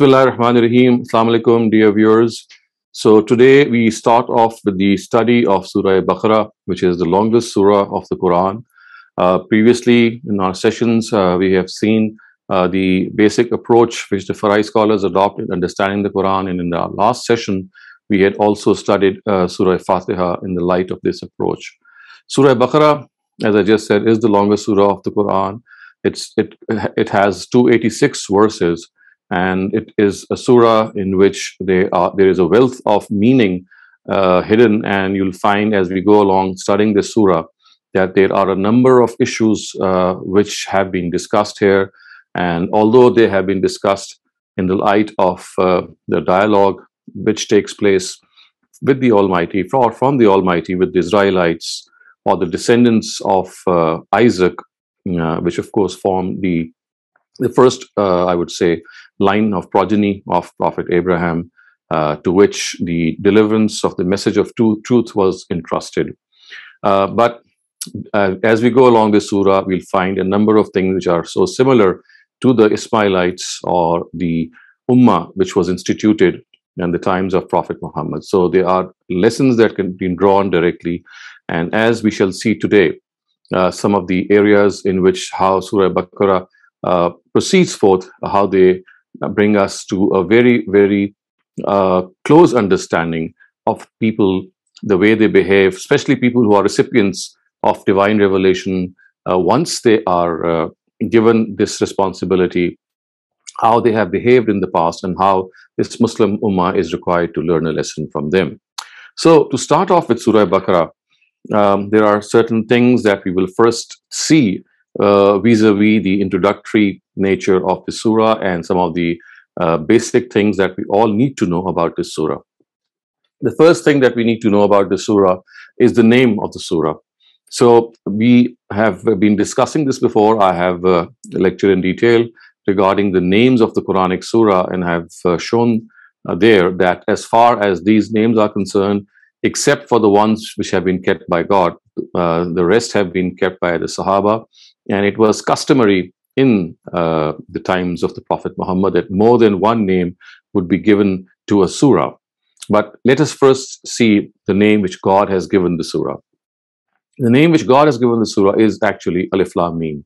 Bismillah ar-Rahman ar-Rahim. Assalamu alaikum, dear viewers. So today we start off with the study of Surah Baqarah, which is the longest surah of the Quran. Uh, previously in our sessions, uh, we have seen uh, the basic approach which the Farahi scholars adopted understanding the Quran. And in the last session, we had also studied uh, Surah Fatiha in the light of this approach. Surah Baqarah, as I just said, is the longest surah of the Quran. It's, it, it has 286 verses and it is a surah in which there, are, there is a wealth of meaning uh, hidden and you'll find as we go along studying this surah that there are a number of issues uh, which have been discussed here. And although they have been discussed in the light of uh, the dialogue which takes place with the Almighty, or from the Almighty with the Israelites or the descendants of uh, Isaac, uh, which of course form the the first, uh, I would say, line of progeny of Prophet Abraham, uh, to which the deliverance of the message of truth was entrusted. Uh, but uh, as we go along the surah, we'll find a number of things which are so similar to the Ishmaelites or the Ummah, which was instituted in the times of Prophet Muhammad. So there are lessons that can be drawn directly. And as we shall see today, uh, some of the areas in which how Surah Baqarah uh, proceeds forth, how they bring us to a very, very uh, close understanding of people, the way they behave, especially people who are recipients of divine revelation, uh, once they are uh, given this responsibility, how they have behaved in the past and how this Muslim Ummah is required to learn a lesson from them. So to start off with Surah Baqarah, um, there are certain things that we will first see uh, vis-a-vis the introductory nature of the surah and some of the uh, basic things that we all need to know about this surah. The first thing that we need to know about the surah is the name of the surah. So we have been discussing this before. I have uh, lectured in detail regarding the names of the Quranic surah and have uh, shown uh, there that as far as these names are concerned, except for the ones which have been kept by God, uh, the rest have been kept by the Sahaba and it was customary in uh, the times of the Prophet Muhammad that more than one name would be given to a surah. But let us first see the name which God has given the surah. The name which God has given the surah is actually Alif Lam Mim.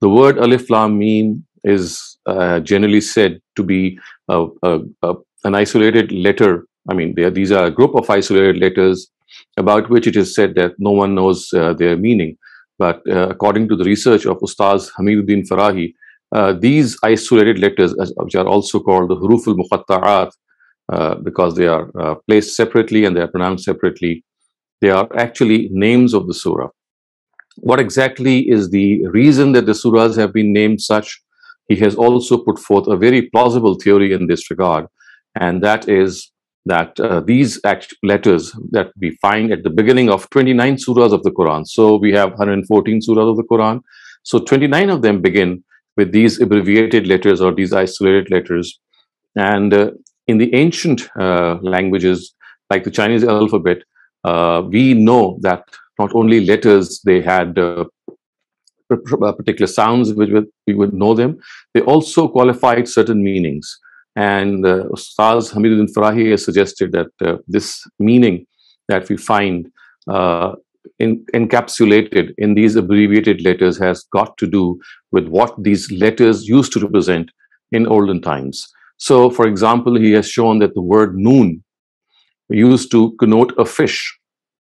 The word Alif Lam Mim is uh, generally said to be a, a, a, an isolated letter. I mean, these are a group of isolated letters about which it is said that no one knows uh, their meaning. But uh, according to the research of Ustaz Hamiduddin Farahi, uh, these isolated letters, which are also called the huruf al-muqatta'at, uh, because they are placed separately and they are pronounced separately, they are actually names of the surah. What exactly is the reason that the surahs have been named such? He has also put forth a very plausible theory in this regard, and that is that uh, these letters that we find at the beginning of 29 surahs of the Quran. So we have 114 surahs of the Quran. So 29 of them begin with these abbreviated letters or these isolated letters. And uh, in the ancient uh, languages, like the Chinese alphabet, uh, we know that not only letters, they had uh, particular sounds which we would know them, they also qualified certain meanings. And uh, Ustaz Hamiduddin Farahi has suggested that uh, this meaning that we find uh, in, encapsulated in these abbreviated letters has got to do with what these letters used to represent in olden times. So, for example, he has shown that the word noon used to connote a fish.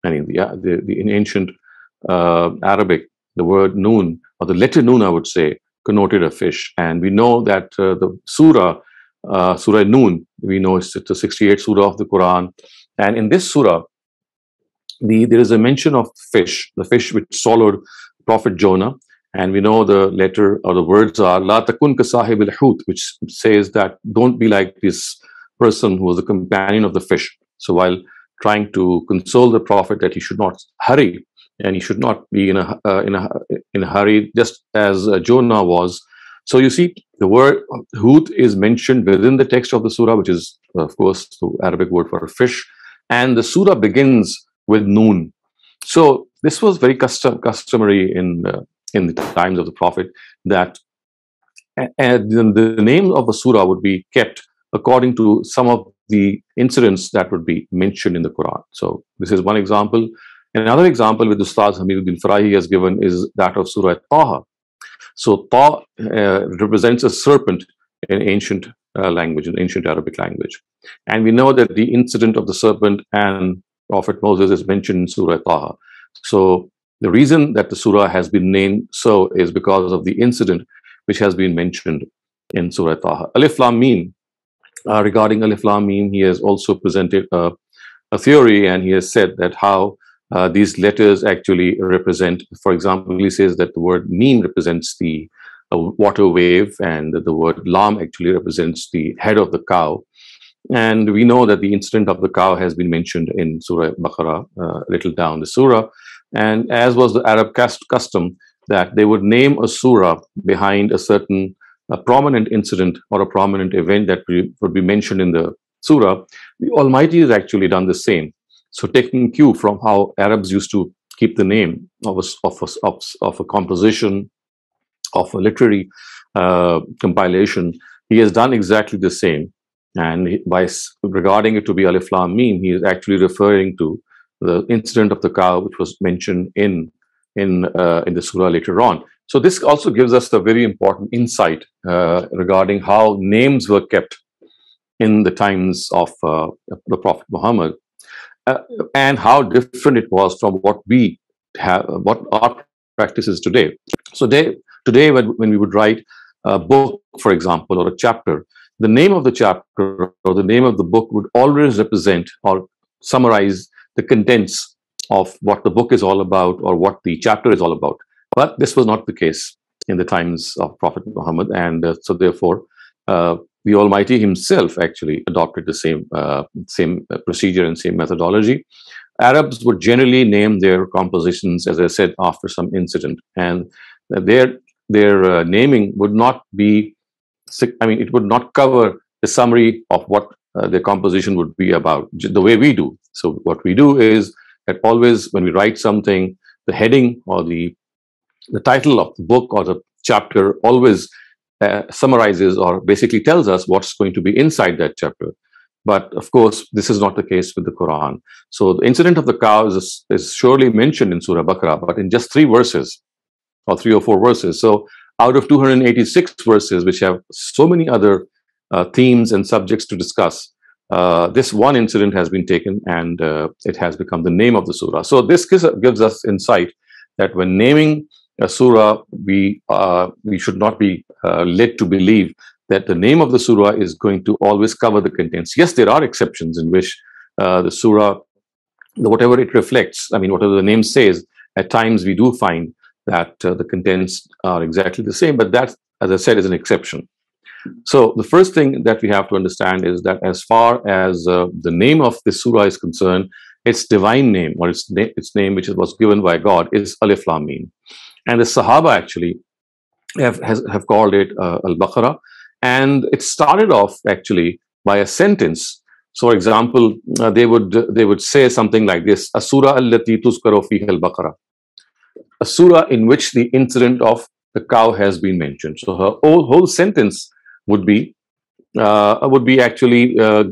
I mean, the, the, the in ancient uh, Arabic, the word noon, or the letter noon, I would say, connoted a fish. And we know that uh, the surah uh, Surah Noon. We know it's, it's a 68 surah of the Quran. And in this surah, the, there is a mention of fish, the fish which swallowed Prophet Jonah. And we know the letter or the words are La takun ka sahib al which says that don't be like this person who was a companion of the fish. So while trying to console the Prophet that he should not hurry and he should not be in a, uh, in a, in a hurry, just as uh, Jonah was, so you see, the word hut is mentioned within the text of the surah, which is, of course, the Arabic word for fish. And the surah begins with noon. So this was very custom, customary in, uh, in the times of the Prophet that and the name of a surah would be kept according to some of the incidents that would be mentioned in the Quran. So this is one example. Another example with Ustaz Hamiduddin Farahi has given is that of Surah Taha. So Ta uh, represents a serpent in ancient uh, language, in ancient Arabic language. And we know that the incident of the serpent and Prophet Moses is mentioned in Surah Taha. So the reason that the surah has been named so is because of the incident which has been mentioned in Surah Taha. Alif Lam Mim, uh, regarding Alif Lam Mim, he has also presented uh, a theory and he has said that how uh, these letters actually represent, for example, he says that the word Mim represents the uh, water wave and the word Lam actually represents the head of the cow. And we know that the incident of the cow has been mentioned in Surah Baqarah, uh, a little down the surah. And as was the Arab custom, that they would name a surah behind a certain a prominent incident or a prominent event that would be mentioned in the surah, the Almighty has actually done the same. So taking cue from how Arabs used to keep the name of a, of a, of, a composition, of a literary uh, compilation, he has done exactly the same. And by regarding it to be Alif Lam Mim, he is actually referring to the incident of the cow, which was mentioned in in uh, in the surah later on. So this also gives us a very important insight uh, regarding how names were kept in the times of uh, the Prophet Muhammad, uh, and how different it was from what we have, what our practice is today. So they, today, when, when we would write a book, for example, or a chapter, the name of the chapter or the name of the book would always represent or summarize the contents of what the book is all about or what the chapter is all about. But this was not the case in the times of Prophet Muhammad, and uh, so therefore, uh, the Almighty Himself actually adopted the same uh, same procedure and same methodology. Arabs would generally name their compositions, as I said, after some incident, and their their uh, naming would not be, I mean, it would not cover the summary of what uh, their composition would be about the way we do. So what we do is that always when we write something, the heading or the the title of the book or the chapter always uh, summarizes or basically tells us what's going to be inside that chapter. But of course, this is not the case with the Quran. So the incident of the cow is, is surely mentioned in Surah Baqarah, but in just three verses or three or four verses. So out of 286 verses, which have so many other uh, themes and subjects to discuss, uh, this one incident has been taken and uh, it has become the name of the surah. So this gives, gives us insight that when naming a surah, we uh, we should not be uh, led to believe that the name of the surah is going to always cover the contents. Yes, there are exceptions in which uh, the surah, whatever it reflects, I mean, whatever the name says, at times we do find that uh, the contents are exactly the same, but that, as I said, is an exception. So the first thing that we have to understand is that as far as uh, the name of the surah is concerned, its divine name or its, na its name, which was given by God, is Alif Lam Mim. And the Sahaba actually have, has, have called it uh, Al-Baqarah. And it started off actually by a sentence. So, for example, uh, they would they would say something like this: "A surah allati tuzkaru fiha al-Baqarah," a surah in which the incident of the cow has been mentioned. So, her whole, whole sentence would be uh, would be actually uh,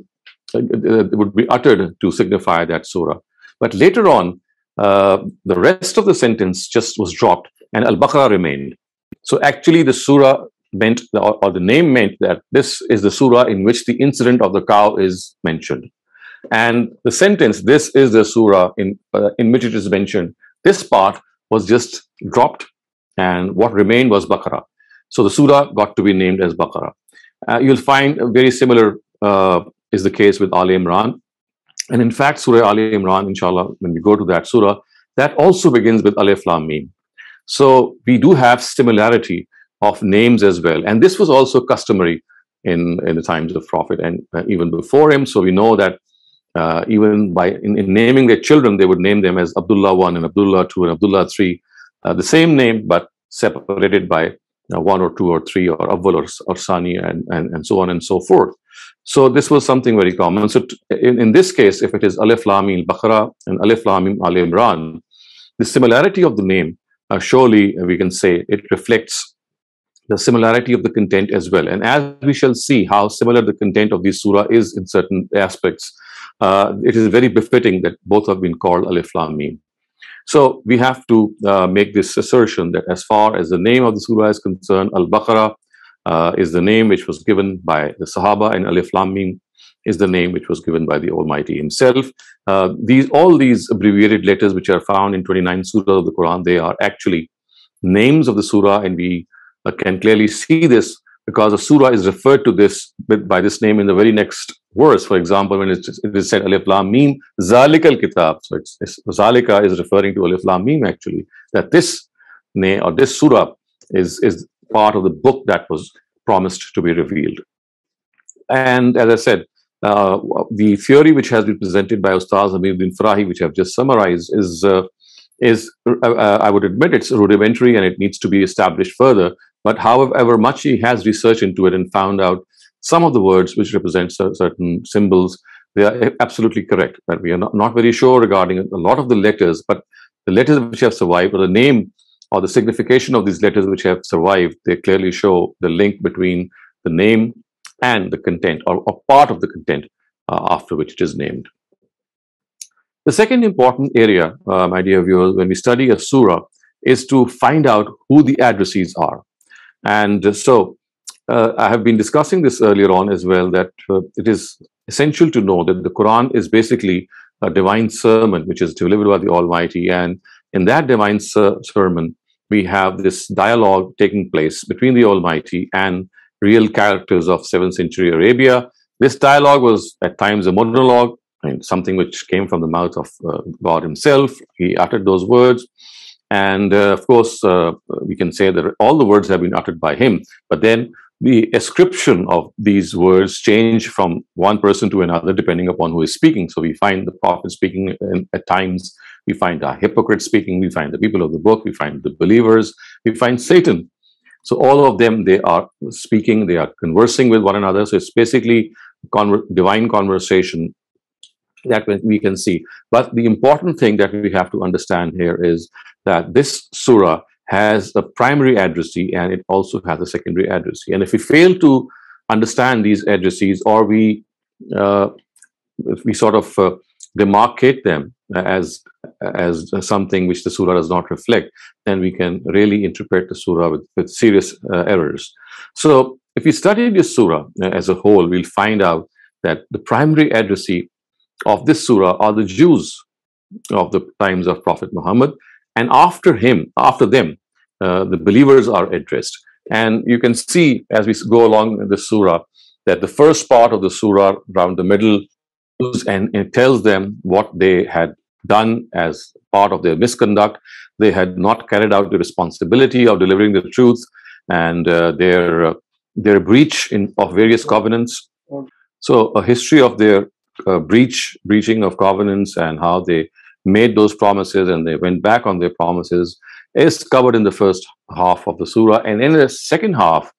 uh, would be uttered to signify that surah. But later on, uh, the rest of the sentence just was dropped and Al-Baqarah remained. So actually the surah meant, or the name meant that this is the surah in which the incident of the cow is mentioned. And the sentence, this is the surah in, uh, in which it is mentioned, this part was just dropped and what remained was Baqarah. So the surah got to be named as Baqarah. Uh, you'll find a very similar uh, is the case with Ali Imran. And in fact, Surah Ali Imran, inshallah, when we go to that surah, that also begins with Alif Lam. So we do have similarity of names as well. And this was also customary in, in the times of Prophet and uh, even before him. So we know that uh, even by in, in, naming their children, they would name them as Abdullah 1 and Abdullah 2 and Abdullah 3. Uh, the same name, but separated by uh, one or two or three or Awwal or, or Sani and, and, and so on and so forth. So this was something very common. So in, in this case, if it is Alif Lamim Baqarah and Alif Lamim Al Imran, the similarity of the name uh, surely we can say it reflects the similarity of the content as well. And as we shall see how similar the content of this surah is in certain aspects, uh, it is very befitting that both have been called Alif Lam Mim. So we have to uh, make this assertion that as far as the name of the surah is concerned, Al-Baqarah uh, is the name which was given by the Sahaba and Alif Lam Mim is the name which was given by the Almighty Himself. Uh, these all these abbreviated letters which are found in 29 surahs of the Quran, they are actually names of the surah, and we uh, can clearly see this because the surah is referred to this by this name in the very next verse. For example, when it is said Alif Lam Mim Zalikal Kitab, so it's, it's, Zalika is referring to Alif Lam Mim actually. That this name or this surah is is part of the book that was promised to be revealed. And as I said, uh, the theory which has been presented by Ustaz Amin Farahi, which I've just summarized, is uh, is uh, uh, I would admit it's rudimentary and it needs to be established further. But however much he has researched into it and found out some of the words which represent certain symbols, they are absolutely correct. But we are not, not very sure regarding a lot of the letters, but the letters which have survived or the name or the signification of these letters which have survived, they clearly show the link between the name and the content or, or part of the content uh, after which it is named. The second important area, uh, my dear viewers, when we study a surah, is to find out who the addressees are. And so uh, I have been discussing this earlier on as well, that uh, it is essential to know that the Quran is basically a divine sermon which is delivered by the Almighty. And in that divine ser sermon, we have this dialogue taking place between the Almighty and real characters of 7th century Arabia. This dialogue was at times a monologue, and something which came from the mouth of uh, God Himself. He uttered those words. And uh, of course, uh, we can say that all the words have been uttered by Him. But then the ascription of these words change from one person to another depending upon who is speaking. So we find the prophet speaking at times, we find a hypocrite speaking, we find the people of the book, we find the believers, we find Satan. So all of them, they are speaking, they are conversing with one another. So it's basically conver divine conversation that we can see. But the important thing that we have to understand here is that this surah has a primary addressee and it also has a secondary addressee. And if we fail to understand these addressees or we uh, we sort of uh, demarcate them as as something which the surah does not reflect, then we can really interpret the surah with, with serious uh, errors. So if we study this surah uh, as a whole, we'll find out that the primary addressee of this surah are the Jews of the times of Prophet Muhammad. And after him, after them, uh, the believers are addressed. And you can see as we go along the surah that the first part of the surah, around the middle, and it tells them what they had done as part of their misconduct. They had not carried out the responsibility of delivering the truth and uh, their uh, their breach in, of various covenants. So a history of their uh, breach, breaching of covenants and how they made those promises and they went back on their promises is covered in the first half of the surah. And in the second half,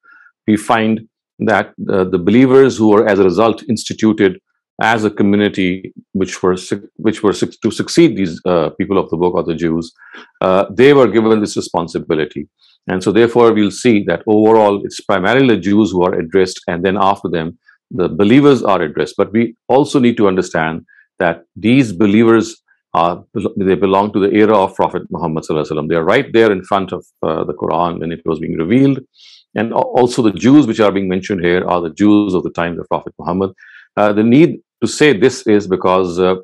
we find that uh, the believers who were as a result instituted as a community which were which were to succeed these uh, people of the book or the Jews, uh, they were given this responsibility. And so therefore we'll see that overall it's primarily the Jews who are addressed and then after them the believers are addressed. But we also need to understand that these believers are they belong to the era of Prophet Muhammad They are right there in front of uh, the Quran when it was being revealed. And also the Jews which are being mentioned here are the Jews of the times of Prophet Muhammad. Uh, the need to say this is because uh,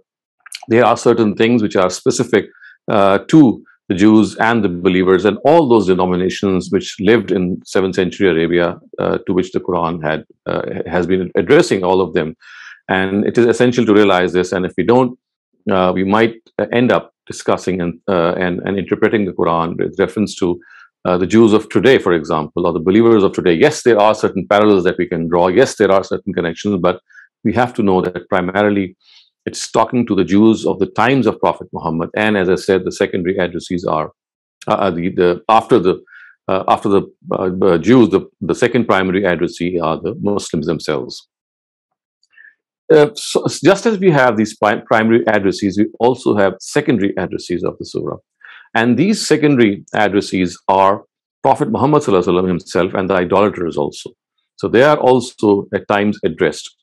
there are certain things which are specific uh, to the Jews and the believers and all those denominations which lived in 7th century Arabia, uh, to which the Quran had uh, has been addressing all of them. And it is essential to realize this. And if we don't, we might end up discussing and, and, and interpreting the Quran with reference to uh, the Jews of today, for example, or the believers of today. Yes, there are certain parallels that we can draw. Yes, there are certain connections, but we have to know that primarily it's talking to the Jews of the times of Prophet Muhammad. And as I said, the secondary addressees are uh, uh the, the after the uh, after the uh, Jews, the, the second primary addressee are the Muslims themselves. Uh, so just as we have these primary addressees, we also have secondary addressees of the surah. And these secondary addressees are Prophet Muhammad himself and the idolaters also. So they are also at times addressed.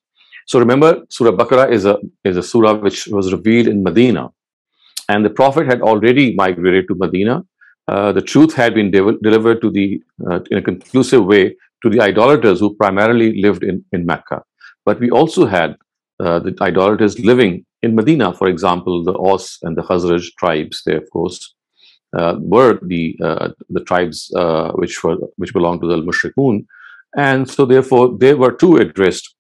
So remember, Surah Baqarah is a, is a surah which was revealed in Medina. And the Prophet had already migrated to Medina. Uh, the truth had been de- delivered to the, uh, in a conclusive way to the idolaters who primarily lived in, in Mecca. But we also had uh, the idolaters living in Medina, for example, the Aus and the Khazraj tribes, they of course uh, were the uh, the tribes uh, which were which belonged to the Mushrikun, and so therefore they were too addressed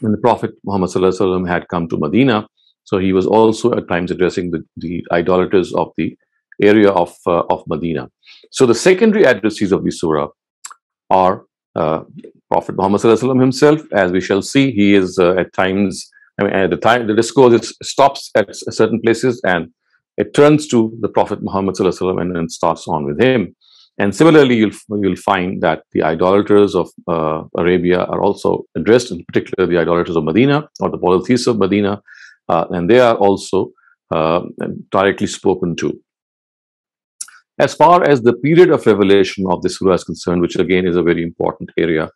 when the Prophet Muhammad had come to Medina. So he was also at times addressing the, the idolaters of the area of uh, of Medina. So the secondary addressees of the surah are uh, Prophet Muhammad himself, as we shall see, he is uh, at times. I mean, at the time the discourse stops at certain places and it turns to the Prophet Muhammad and then starts on with him. And similarly, you'll you'll find that the idolaters of uh, Arabia are also addressed, in particular the idolaters of Medina or the polytheists of Medina, uh, and they are also uh, directly spoken to. As far as the period of revelation of this surah is concerned, which again is a very important area,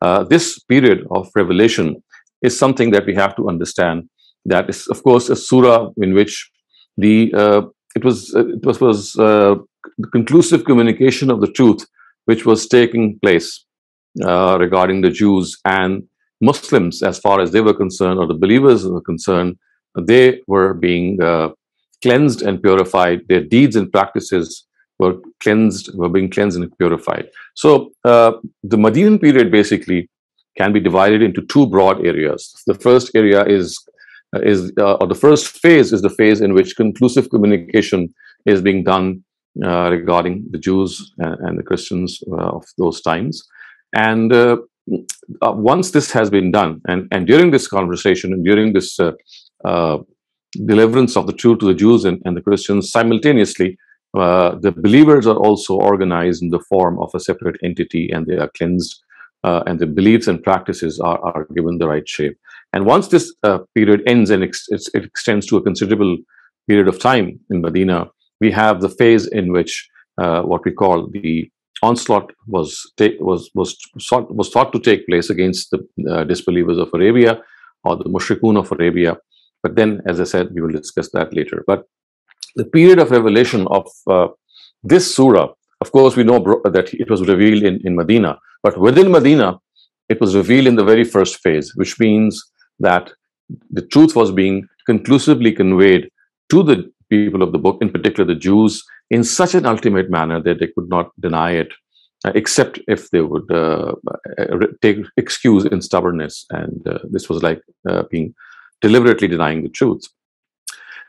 uh, this period of revelation is something that we have to understand. That is, of course, a surah in which the uh, it was it was, was uh, conclusive communication of the truth which was taking place uh, regarding the Jews and Muslims as far as they were concerned or the believers were concerned they were being uh, cleansed and purified. Their deeds and practices were cleansed were being cleansed and purified. So uh, the Medinan period basically can be divided into two broad areas. The first area is is uh, or the first phase is the phase in which conclusive communication is being done regarding the Jews and, the Christians of those times. And uh, once this has been done, and, and during this conversation and during this uh, uh, deliverance of the truth to the Jews and, and the Christians, simultaneously, the believers are also organized in the form of a separate entity and they are cleansed, and the beliefs and practices are, are given the right shape. And once this uh, period ends and ex it extends to a considerable period of time in Medina, we have the phase in which uh, what we call the onslaught was was was sought, was thought to take place against the uh, disbelievers of Arabia or the mushrikun of Arabia. But then, as I said, we will discuss that later. But the period of revelation of uh, this surah, of course, we know that it was revealed in, in Medina, but within Medina, it was revealed in the very first phase, which means that the truth was being conclusively conveyed to the people of the book, in particular the Jews, in such an ultimate manner that they could not deny it, uh, except if they would uh, uh take excuse in stubbornness. And this was like being deliberately denying the truth.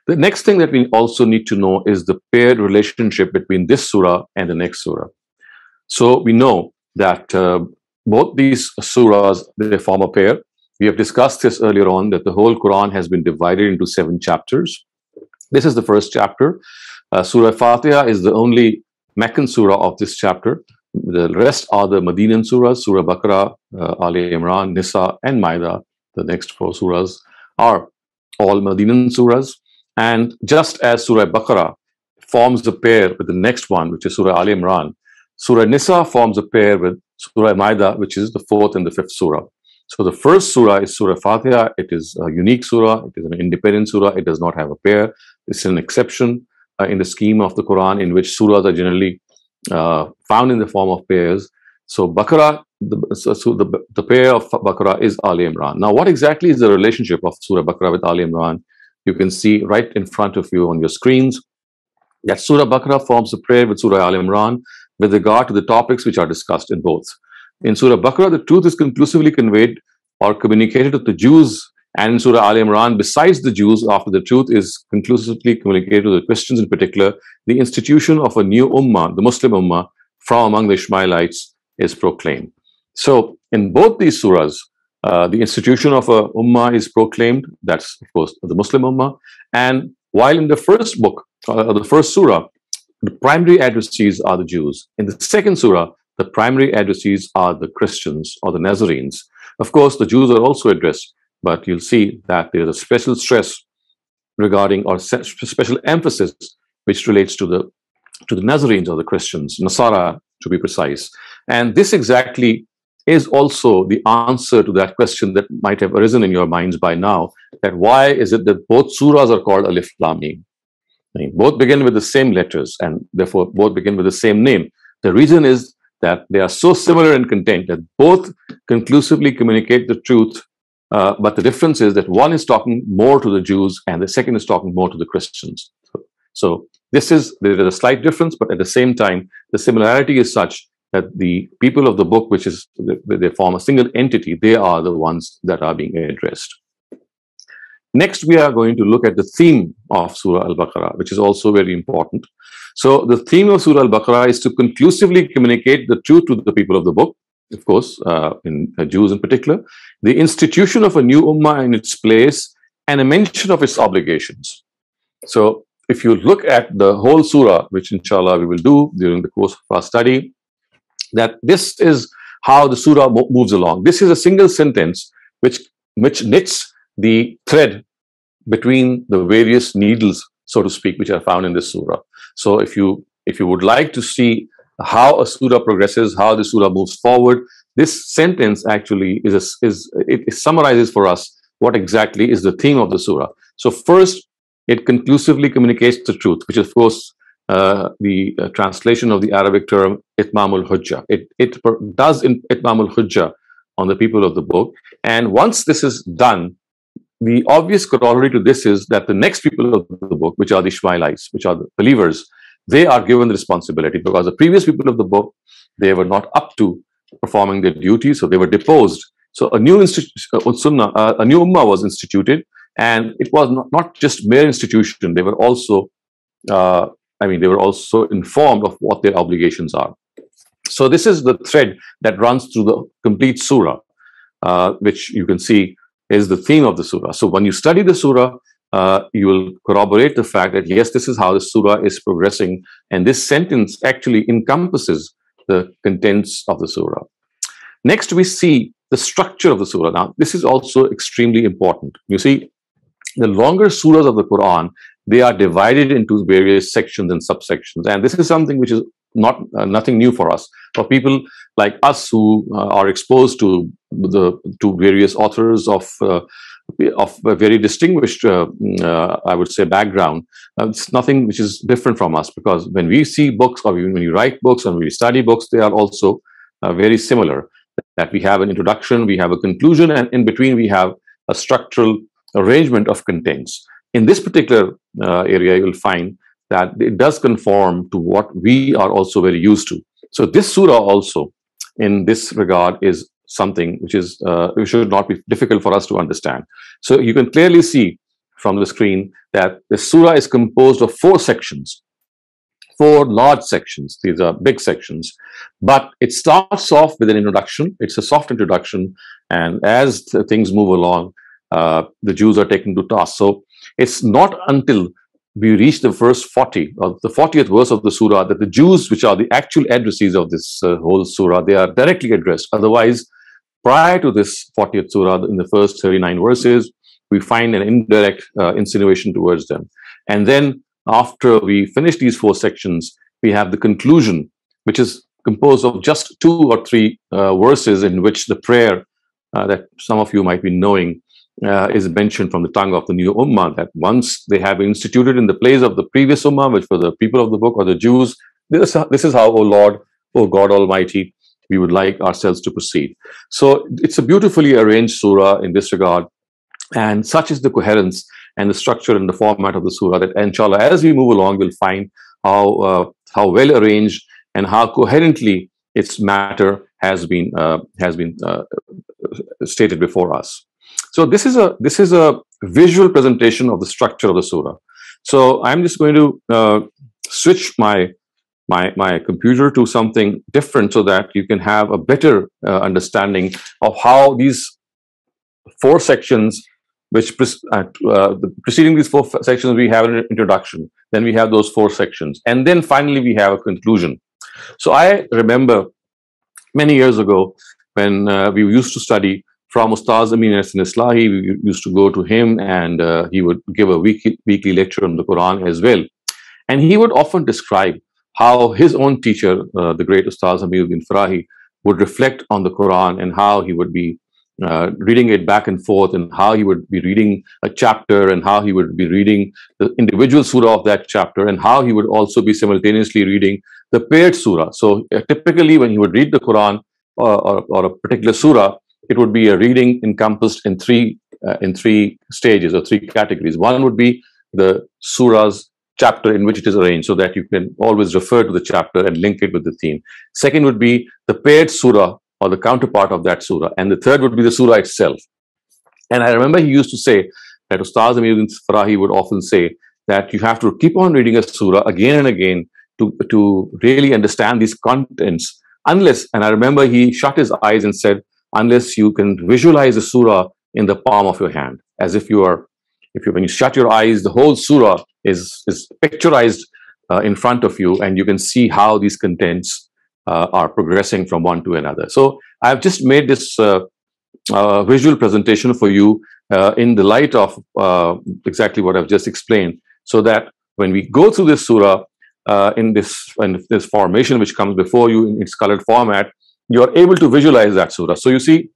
The next thing that we also need to know is the paired relationship between this surah and the next surah. So we know that uh, both these surahs they form a pair. We have discussed this earlier on that the whole Quran has been divided into seven chapters. This is the first chapter. Uh, surah Fatiha is the only Meccan surah of this chapter. The rest are the Medinan surahs, Surah Baqarah, uh, Ali Imran, Nisa, and Maida. The next four surahs are all Medinan surahs. And just as Surah Baqarah forms a pair with the next one, which is Surah Ali Imran, Surah Nisa forms a pair with Surah Maida, which is the fourth and the fifth surah. So the first surah is Surah Fatiha. It is a unique surah. It is an independent surah. It does not have a pair. It's an exception uh, in the scheme of the Quran in which surahs are generally uh, found in the form of pairs. So Baqarah, the, so, so the, the pair of Baqarah is Ali Imran. Now, what exactly is the relationship of Surah Baqarah with Ali Imran? You can see right in front of you on your screens that Surah Baqarah forms a pair with Surah Al Imran with regard to the topics which are discussed in both. In Surah Baqarah, the truth is conclusively conveyed or communicated to the Jews, and in Surah Al Imran, besides the Jews, after the truth is conclusively communicated to the Christians in particular, the institution of a new ummah, the Muslim ummah, from among the Ishmaelites is proclaimed. So, in both these surahs, uh, the institution of a ummah is proclaimed. That's, of course, the Muslim ummah. And while in the first book, uh, the first surah, the primary addressees are the Jews. In the second surah, the primary addressees are the Christians or the Nazarenes. Of course, the Jews are also addressed, but you'll see that there's a special stress regarding or special emphasis which relates to the to the Nazarenes or the Christians, Nasara to be precise. And this exactly is also the answer to that question that might have arisen in your minds by now, that why is it that both surahs are called Alif Lam Mim? I mean, both begin with the same letters and therefore both begin with the same name. The reason is that they are so similar in content that both conclusively communicate the truth, uh, but the difference is that one is talking more to the Jews and the second is talking more to the Christians. So, so this is, there is a slight difference, but at the same time, the similarity is such that the people of the book, which is, they form a single entity, they are the ones that are being addressed. Next, we are going to look at the theme of Surah Al-Baqarah, which is also very important. So the theme of Surah Al-Baqarah is to conclusively communicate the truth to the people of the book, of course, uh, in uh, Jews in particular, the institution of a new ummah in its place, and a mention of its obligations. So if you look at the whole surah, which inshallah we will do during the course of our study, that this is how the surah moves along. This is a single sentence which, which knits the thread between the various needles, so to speak, which are found in this surah. So if you if you would like to see how a surah progresses, how the surah moves forward, this sentence actually is a, is it, it summarizes for us what exactly is the theme of the surah. So first, it conclusively communicates the truth, which is of course uh, the uh, translation of the Arabic term itmamul hujjah. It, it does in itmamul hujjah on the people of the book. And once this is done, the obvious corollary to this is that the next people of the book, which are the Ishmaelites, which are the believers, they are given the responsibility because the previous people of the book, they were not up to performing their duties, so they were deposed. So a new uh, sunnah, uh, a new ummah was instituted, and it was not, not just mere institution. They were also, uh, I mean, they were also informed of what their obligations are. So this is the thread that runs through the complete surah, uh, which you can see is the theme of the surah. So when you study the surah, uh, you will corroborate the fact that yes, this is how the surah is progressing, and this sentence actually encompasses the contents of the surah. Next, we see the structure of the surah. Now, this is also extremely important. You see, the longer surahs of the Quran, they are divided into various sections and subsections, and this is something which is not uh, nothing new for us. For people like us who uh, are exposed to the to various authors of uh, of a very distinguished, uh, mm, uh, I would say, background, uh, it's nothing which is different from us because when we see books or when you write books and we study books, they are also very similar. That we have an introduction, we have a conclusion, and in between we have a structural arrangement of contents. In this particular area, you'll find that it does conform to what we are also very used to. So this surah also, in this regard, is something which is uh, which should not be difficult for us to understand. So you can clearly see from the screen that the surah is composed of four sections, four large sections. These are big sections, but it starts off with an introduction. It's a soft introduction, and as things move along, uh, the Jews are taken to task. So it's not until we reach the verse 40, or the 40th verse of the surah, that the Jews, which are the actual addressees of this uh, whole surah, they are directly addressed. Otherwise, prior to this 40th surah, in the first 39 verses, we find an indirect uh, insinuation towards them. And then after we finish these four sections, we have the conclusion, which is composed of just two or three uh, verses in which the prayer uh, that some of you might be knowing uh, is mentioned from the tongue of the new ummah that once they have instituted in the place of the previous ummah, which were the people of the book or the Jews, this, this is how, O Lord, O God Almighty, we would like ourselves to proceed. So it's a beautifully arranged surah in this regard. And such is the coherence and the structure and the format of the surah that inshallah, as we move along, we'll find how, uh, how well arranged and how coherently its matter has been, uh, has been uh, stated before us. So this is a this is a visual presentation of the structure of the surah. So I'm just going to uh, switch my my my computer to something different so that you can have a better uh, understanding of how these four sections which pre uh, uh, preceding these four sections we have an introduction then we have those four sections and then finally we have a conclusion so i remember many years ago when uh, we used to study from Ustaz Amin Ahsan Islahi. We used to go to him and uh, he would give a weekly, weekly lecture on the Quran as well. And he would often describe how his own teacher, uh, the great Ustaz Hamiduddin Farahi, would reflect on the Quran and how he would be uh, reading it back and forth and how he would be reading a chapter and how he would be reading the individual surah of that chapter and how he would also be simultaneously reading the paired surah. So uh, typically when he would read the Quran or, or, or, a particular surah, it would be a reading encompassed in three uh, in three stages or three categories. One would be the surah's chapter in which it is arranged so that you can always refer to the chapter and link it with the theme. Second would be the paired surah or the counterpart of that surah. And the third would be the surah itself. And I remember he used to say that Ustaz Hamiduddin Farahi would often say that you have to keep on reading a surah again and again to, to really understand these contents. Unless, and I remember he shut his eyes and said, unless you can visualize the surah in the palm of your hand, as if you are, if you when you shut your eyes, the whole surah is is picturized uh, in front of you, and you can see how these contents uh, are progressing from one to another. So I've just made this uh, uh, visual presentation for you uh, in the light of uh, exactly what I've just explained, so that when we go through this surah in this in this formation which comes before you in its colored format, you are able to visualize that surah. So you see,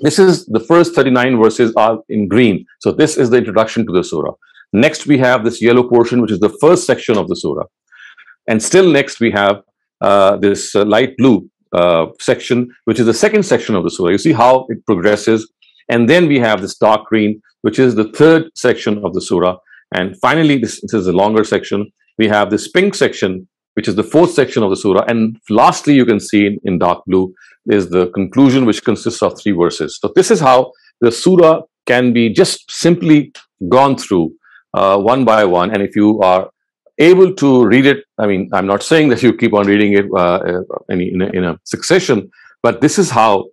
this is the first 39 verses are in green. So this is the introduction to the surah. Next, we have this yellow portion, which is the first section of the surah. And still next, we have uh, this uh, light blue uh, section, which is the second section of the surah. You see how it progresses. And then we have this dark green, which is the third section of the surah. And finally, this, this is a longer section. We have this pink section, which is the fourth section of the surah. And lastly, you can see in, in, dark blue is the conclusion, which consists of three verses. So this is how the surah can be just simply gone through uh, one by one. And if you are able to read it, I mean, I'm not saying that you keep on reading it uh, uh in, a, in a succession, but this is how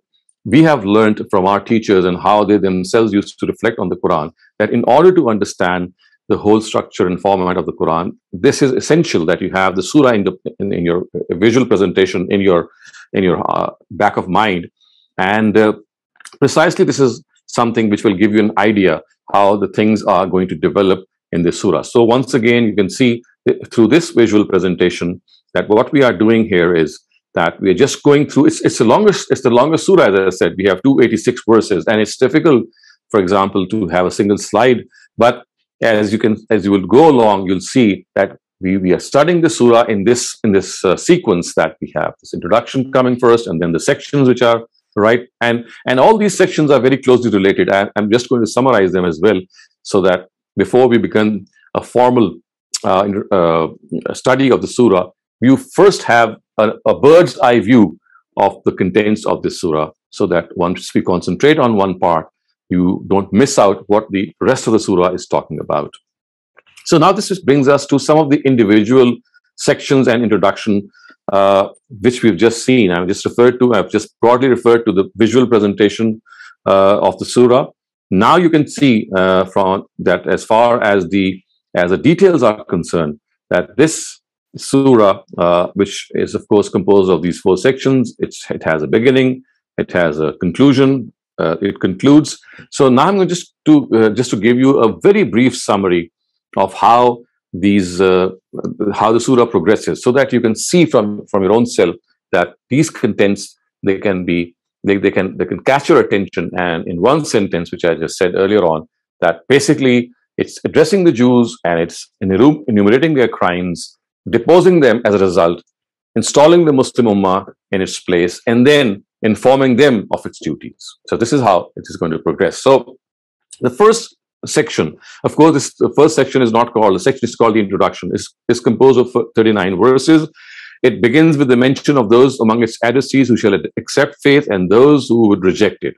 we have learned from our teachers and how they themselves used to reflect on the Quran that in order to understand the whole structure and format of the Quran. This is essential that you have the surah in, the, in, in your visual presentation in your in your uh, back of mind, and uh, precisely this is something which will give you an idea how the things are going to develop in the surah. So once again, you can see through this visual presentation that what we are doing here is that we are just going through. It's it's the longest it's the longest surah as I said. We have 286 verses, and it's difficult, for example, to have a single slide, but as you can as you will go along you'll see that we, we are studying the surah in this in this uh, sequence that we have this introduction coming first and then the sections which are right and and all these sections are very closely related I, i'm just going to summarize them as well so that before we begin a formal uh, uh, study of the surah you first have a, a bird's eye view of the contents of this surah so that once we concentrate on one part you don't miss out what the rest of the surah is talking about. So now this just brings us to some of the individual sections and introduction uh, which we've just seen. I've just referred to, I've just broadly referred to the visual presentation uh, of the surah. Now you can see uh, from that as far as the as the details are concerned, that this surah, uh, which is of course composed of these four sections, it's, it has a beginning, it has a conclusion, uh, it concludes. So now I'm going just to uh, just to give you a very brief summary of how these uh, how the surah progresses, so that you can see from from your own self that these contents they can be they, they can they can catch your attention. And in one sentence, which I just said earlier on, that basically it's addressing the Jews and it's in enumerating their crimes, deposing them as a result, installing the Muslim Ummah in its place, and then informing them of its duties. So this is how it is going to progress. So the first section, of course, this the first section is not called, the section is called the introduction, is, is composed of 39 verses. It begins with the mention of those among its adversaries who shall accept faith and those who would reject it.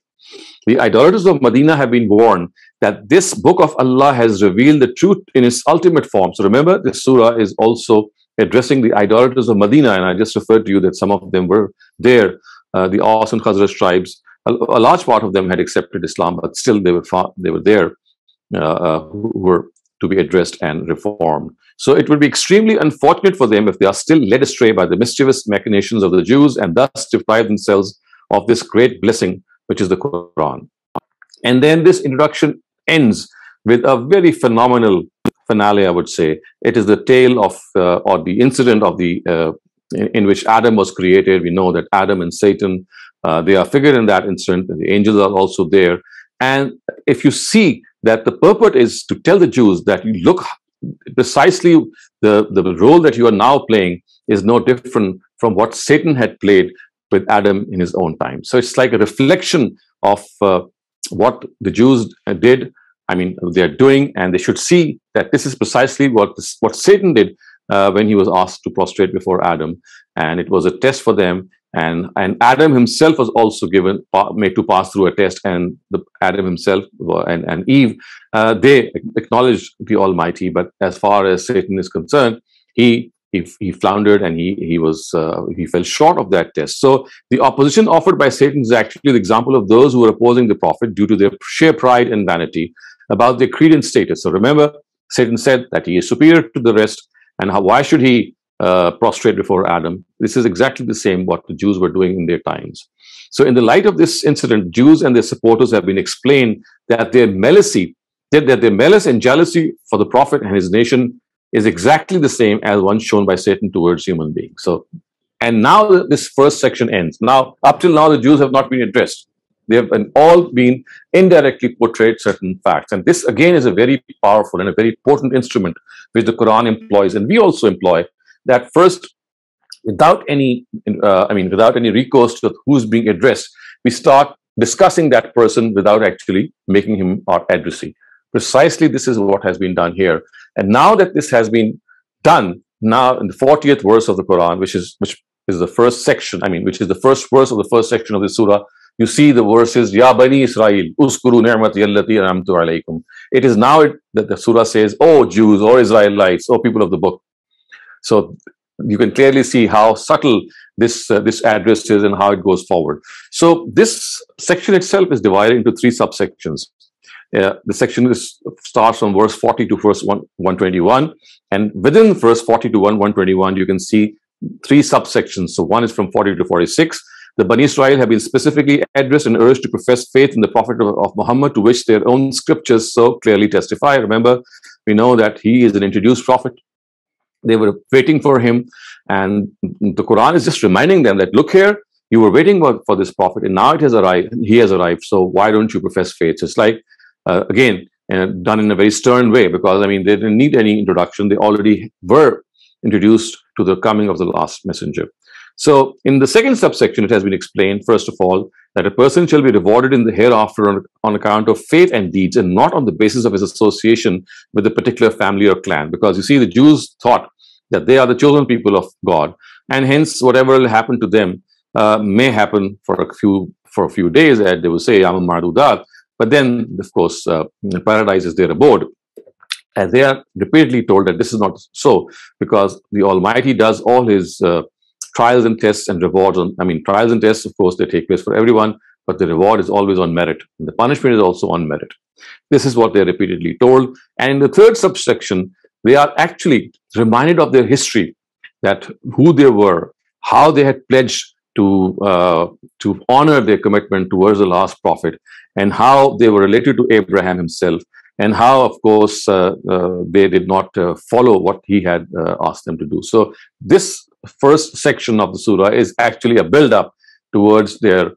The idolaters of Medina have been warned that this book of Allah has revealed the truth in its ultimate form. So remember, this surah is also addressing the idolaters of Medina, and I just referred to you that some of them were there uh, the Aus and Khazraj tribes, a, a, large part of them had accepted Islam, but still they were far, they were there uh, uh, who were to be addressed and reformed. So it would be extremely unfortunate for them if they are still led astray by the mischievous machinations of the Jews and thus deprive themselves of this great blessing, which is the Quran. And then this introduction ends with a very phenomenal finale, I would say. It is the tale of, uh, or the incident of the, uh, in, which Adam was created. We know that Adam and Satan, uh, they are figured in that incident. The angels are also there. And if you see that the purport is to tell the Jews that you look precisely the, the role that you are now playing is no different from what Satan had played with Adam in his own time. So it's like a reflection of uh, what the Jews did. I mean, they're doing, and they should see that this is precisely what this, what Satan did uh, when he was asked to prostrate before Adam, and it was a test for them. And and Adam himself was also given made to pass through a test, and the Adam himself and and Eve uh, they acknowledged the Almighty, but as far as Satan is concerned, he he, he floundered and he he was uh, he fell short of that test. So the opposition offered by Satan is actually the example of those who were opposing the prophet due to their sheer pride and vanity about their creed and status. So remember, Satan said that he is superior to the rest, and how, why should he uh, prostrate before Adam? This is exactly the same what the Jews were doing in their times. So in the light of this incident, Jews and their supporters have been explained that their malice, that that their malice and jealousy for the prophet and his nation is exactly the same as one shown by Satan towards human beings. So, and now this first section ends. Now, up till now, the Jews have not been addressed. They have been all been indirectly portrayed certain facts. And this again is a very powerful and a very important instrument which the Quran employs, and we also employ that first, without any, uh, I mean, without any recourse to who's being addressed, we start discussing that person without actually making him our addressee. Precisely this is what has been done here. And now that this has been done, now in the 40th verse of the Quran, which is which is the first section, I mean, which is the first verse of the first section of the surah, you see the verses, Ya Bani Israel, uskuru ni'mati allati an'amtu alaykum. It is now that the surah says, Oh Jews, or Israelites, or people of the book. So you can clearly see how subtle this uh, this address is and how it goes forward. So this section itself is divided into three subsections. Uh, the section is, starts from verse 40 to verse 1, 121. And within verse 40 to 1, 121, you can see three subsections. So one is from 40 to 46. The Bani Israel have been specifically addressed and urged to profess faith in the Prophet of, of Muhammad, to which their own scriptures so clearly testify. Remember, we know that he is an introduced prophet. They were waiting for him. And the Quran is just reminding them that, look here, you were waiting for, this prophet, and now it has arrived. He has arrived. So why don't you profess faith? It's like uh, again, uh, done in a very stern way because, I mean, they didn't need any introduction. They already were introduced to the coming of the last messenger. So, in the second subsection, it has been explained, first of all, that a person shall be rewarded in the hereafter on, on account of faith and deeds and not on the basis of his association with a particular family or clan. Because you see, the Jews thought that they are the chosen people of God, and hence whatever will happen to them uh, may happen for a few for a few days. They will say, "ayyaman ma'dudat," But then, of course, uh, paradise is their abode. And they are repeatedly told that this is not so because the Almighty does all his uh, trials and tests and rewards. On, I mean, trials and tests, of course, they take place for everyone, but the reward is always on merit. The punishment is also on merit. This is what they're repeatedly told. And in the third subsection, they are actually reminded of their history, that who they were, how they had pledged to uh, to honor their commitment towards the last prophet and how they were related to Abraham himself and how of course uh, uh, they did not uh, follow what he had uh, asked them to do. So this first section of the surah is actually a build up towards their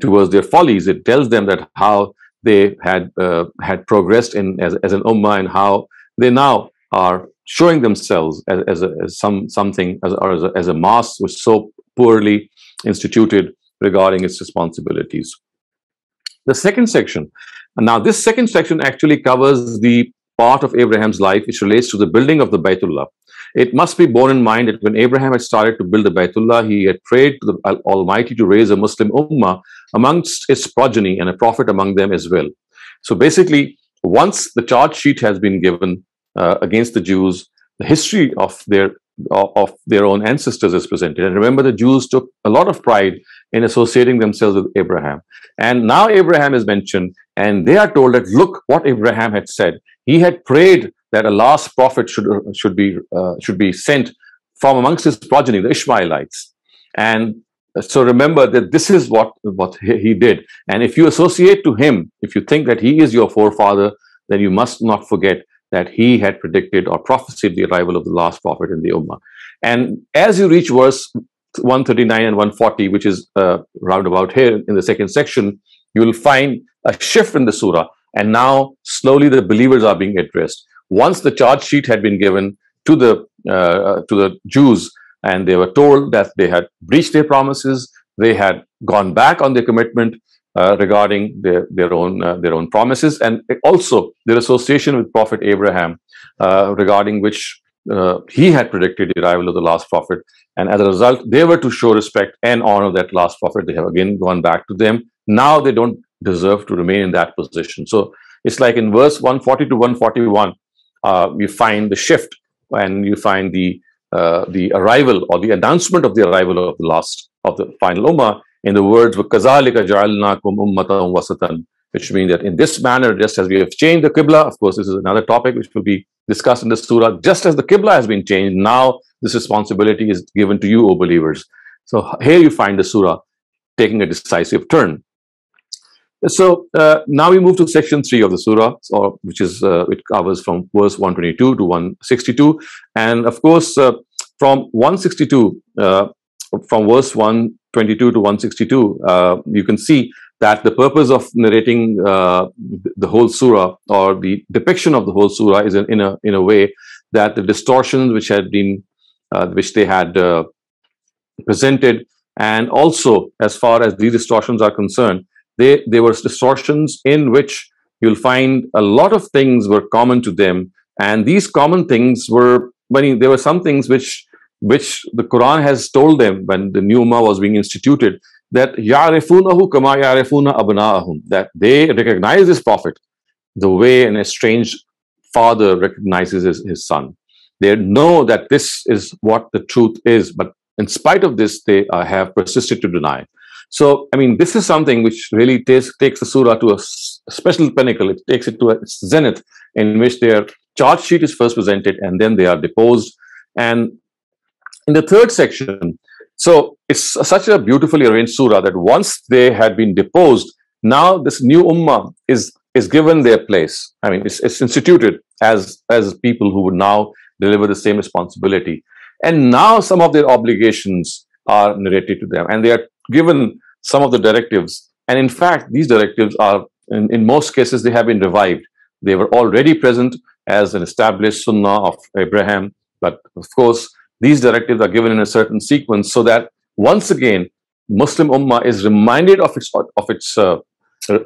towards their follies. It tells them that how they had uh, had progressed in as, as an ummah and how they now are showing themselves as, as, a, as some something as, as, a, as a mass which so poorly instituted regarding its responsibilities. The second section, now this second section actually covers the part of Abraham's life which relates to the building of the Baytullah. It must be borne in mind that when Abraham had started to build the Baytullah, he had prayed to the Almighty to raise a Muslim ummah amongst its progeny and a prophet among them as well. So basically, once the charge sheet has been given uh, against the Jews, the history of their of their own ancestors is presented. And remember, the Jews took a lot of pride in associating themselves with Abraham. And now Abraham is mentioned, and they are told that look what Abraham had said. He had prayed that a last prophet should should be uh, should be sent from amongst his progeny, the Ishmaelites. And so remember that this is what what he did. And if you associate to him, if you think that he is your forefather, then you must not forget that he had predicted or prophesied the arrival of the last prophet in the Ummah. And as you reach verse 139 and 140, which is uh, roundabout here in the second section, you will find a shift in the surah. And now slowly the believers are being addressed. Once the charge sheet had been given to the uh, to the Jews, and they were told that they had breached their promises, they had gone back on their commitment uh, regarding their their own uh, their own promises, and also their association with Prophet Abraham, uh, regarding which uh, he had predicted the arrival of the last prophet. And as a result, they were to show respect and honor that last prophet. They have again gone back to them. Now they don't deserve to remain in that position. So it's like in verse 140 to 141, uh, you find the shift and you find the uh, the arrival or the announcement of the arrival of the last of the final ummah in the words وَكَذَلِكَ جَعَلْنَاكُمْ أُمَّةً وَسَطًا which means that in this manner, just as we have changed the Qibla, of course, this is another topic which will be discussed in the surah, just as the Qibla has been changed, now this responsibility is given to you, O believers. So here you find the surah taking a decisive turn. So uh, now we move to section three of the surah, or which is uh, it covers from verse 122 to 162, and of course uh, from 162, uh, from verse 122 to 162, uh, you can see that the purpose of narrating uh, the whole surah or the depiction of the whole surah is in, in a in a way that the distortions which had been which they had presented, and also as far as these distortions are concerned they, there were distortions in which you'll find a lot of things were common to them. And these common things were, when there were some things which which the Quran has told them when the new Ummah was being instituted, that يَعْرِفُونَهُ كَمَا يَعْرِفُونَ أَبْنَاءَهُم That they recognize this Prophet the way an estranged father recognizes his, his son. They know that this is what the truth is, but in spite of this, they uh, have persisted to deny. So, I mean, this is something which really takes, takes the surah to a special pinnacle. It takes it to a zenith in which their charge sheet is first presented and then they are deposed. And in the third section, so it's such a beautifully arranged surah that once they had been deposed, now this new ummah is is given their place. I mean, it's, it's instituted as as people who would now deliver the same responsibility. And now some of their obligations are narrated to them, and they are given some of the directives. And in fact, these directives are, in, in most cases, they have been revived. They were already present as an established sunnah of Abraham. But of course, these directives are given in a certain sequence so that once again, Muslim Ummah is reminded of its, of its uh,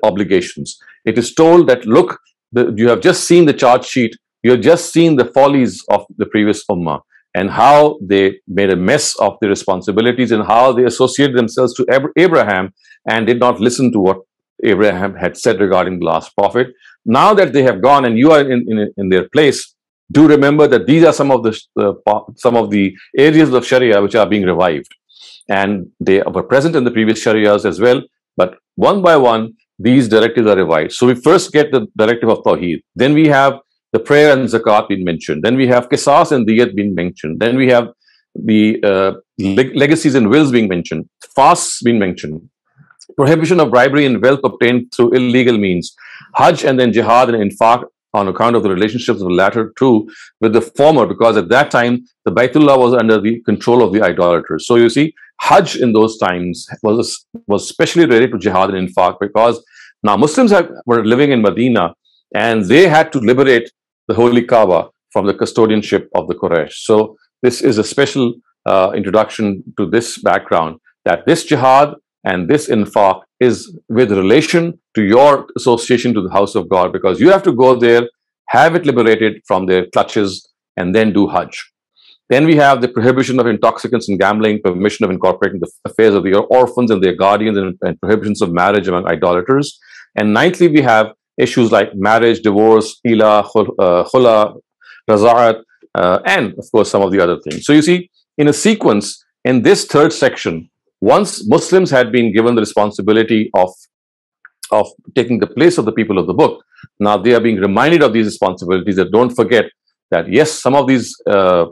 obligations. It is told that, look, the, you have just seen the charge sheet, you have just seen the follies of the previous Ummah and how they made a mess of the responsibilities and how they associated themselves to Abraham and did not listen to what Abraham had said regarding the last prophet. Now that they have gone and you are in, in, in their place, do remember that these are some of the uh, some of the areas of Sharia which are being revived, and they were present in the previous Sharias as well. But one by one, these directives are revived. So we first get the directive of Tawheed. Then we have the prayer and zakat being mentioned. Then we have qisas and diyat being mentioned. Then we have the uh, leg legacies and wills being mentioned, fasts being mentioned, prohibition of bribery and wealth obtained through illegal means, Hajj and then jihad and infaq on account of the relationships of the latter two with the former, because at that time the Baitullah was under the control of the idolaters. So you see, Hajj in those times was was specially related to jihad and infaq because now Muslims have, were living in Medina and they had to liberate the Holy Kaaba from the custodianship of the Quraysh. So this is a special uh, introduction to this background that this jihad and this infaq is with relation to your association to the house of God because you have to go there, have it liberated from their clutches, and then do Hajj. Then we have the prohibition of intoxicants and gambling, permission of incorporating the affairs of the orphans and their guardians, and, and prohibitions of marriage among idolaters. And ninthly, we have issues like marriage, divorce, ila, uh, khula, raza'at, uh, and of course some of the other things. So you see, in a sequence, in this third section, once Muslims had been given the responsibility of, of taking the place of the people of the book, now they are being reminded of these responsibilities that don't forget that yes, some of these uh,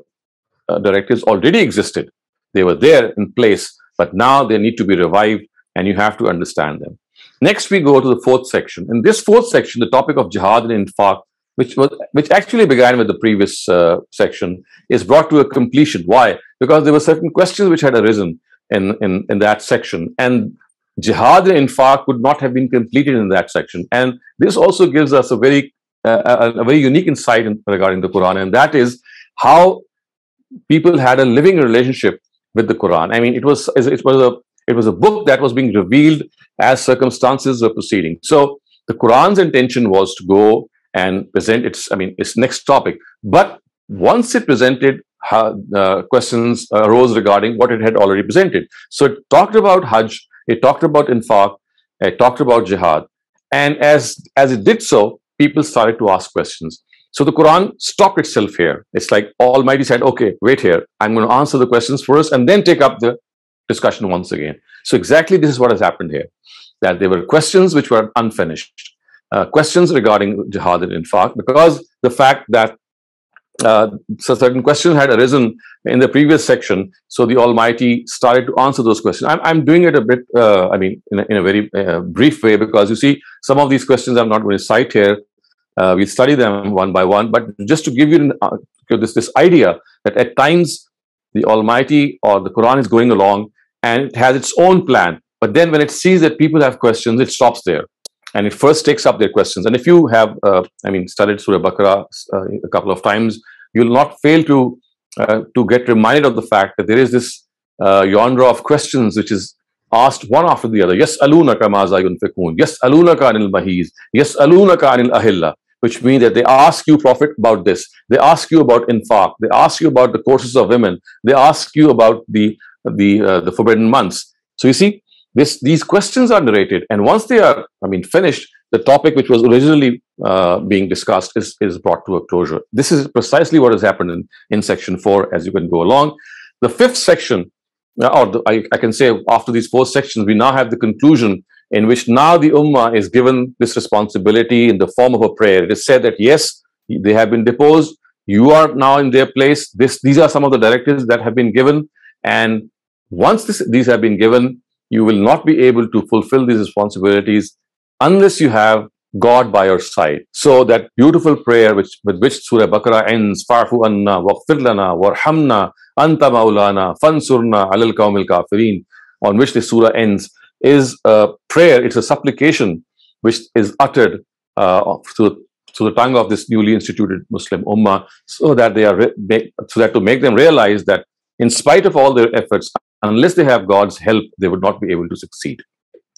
uh, directives already existed. They were there in place, but now they need to be revived and you have to understand them. Next, we go to the fourth section. In this fourth section, the topic of jihad and infaq which was which actually began with the previous uh, section, is brought to a completion. Why? Because there were certain questions which had arisen in in, in that section, and jihad and infaq could not have been completed in that section. And this also gives us a very uh, a, a, very unique insight in, regarding the Quran, and that is how people had a living relationship with the Quran. I mean, it was it was a it was a book that was being revealed as circumstances were proceeding. So the Quran's intention was to go and present its, I mean, its next topic. But once it presented, uh, questions arose regarding what it had already presented. So it talked about Hajj, it talked about Infaq, it talked about Jihad. And as, as it did so, people started to ask questions. So the Quran stopped itself here. It's like Almighty said, okay, wait here. I'm going to answer the questions first and then take up the discussion once again. So exactly this is what has happened here. That there were questions which were unfinished uh, questions regarding jihad and infaq because the fact that uh, so certain questions had arisen in the previous section, so the Almighty started to answer those questions. I'm, I'm doing it a bit, uh, I mean, in a, in a very uh, brief way because you see, some of these questions I'm not going to cite here. Uh, we study them one by one, but just to give you uh, this this idea that at times the Almighty or the Quran is going along and it has its own plan, but then when it sees that people have questions, it stops there and it first takes up their questions. And if you have, uh, I mean, studied Surah Baqarah uh, a couple of times, you'll not fail to uh, to get reminded of the fact that there is this uh, genre of questions which is asked one after the other. Yes, alunaka maza yunfikun. Yes, alunaka anil mahiz. Yes, alunaka anil ahilla. Which means that they ask you, Prophet, about this. They ask you about infaq. They ask you about the courses of women. They ask you about the the uh, the forbidden months. So you see, this, these questions are narrated, and once they are, I mean, finished, the topic which was originally uh, being discussed is, is brought to a closure. This is precisely what has happened in, in section four as you can go along. The fifth section, uh, or the, I, I can say after these four sections, we now have the conclusion in which now the Ummah is given this responsibility in the form of a prayer. It is said that yes, they have been deposed, you are now in their place. This, these are some of the directives that have been given. And once this, these have been given, you will not be able to fulfill these responsibilities unless you have God by your side. So that beautiful prayer which with which Surah Baqarah ends, Farfu anna, waqfir lana, warhamna, anta maulana, fansurna alal qawmil kafirin, on which the surah ends, is a prayer, it's a supplication which is uttered uh, through, through the tongue of this newly instituted Muslim Ummah, so that they are so that to make them realize that in spite of all their efforts, unless they have God's help, they would not be able to succeed.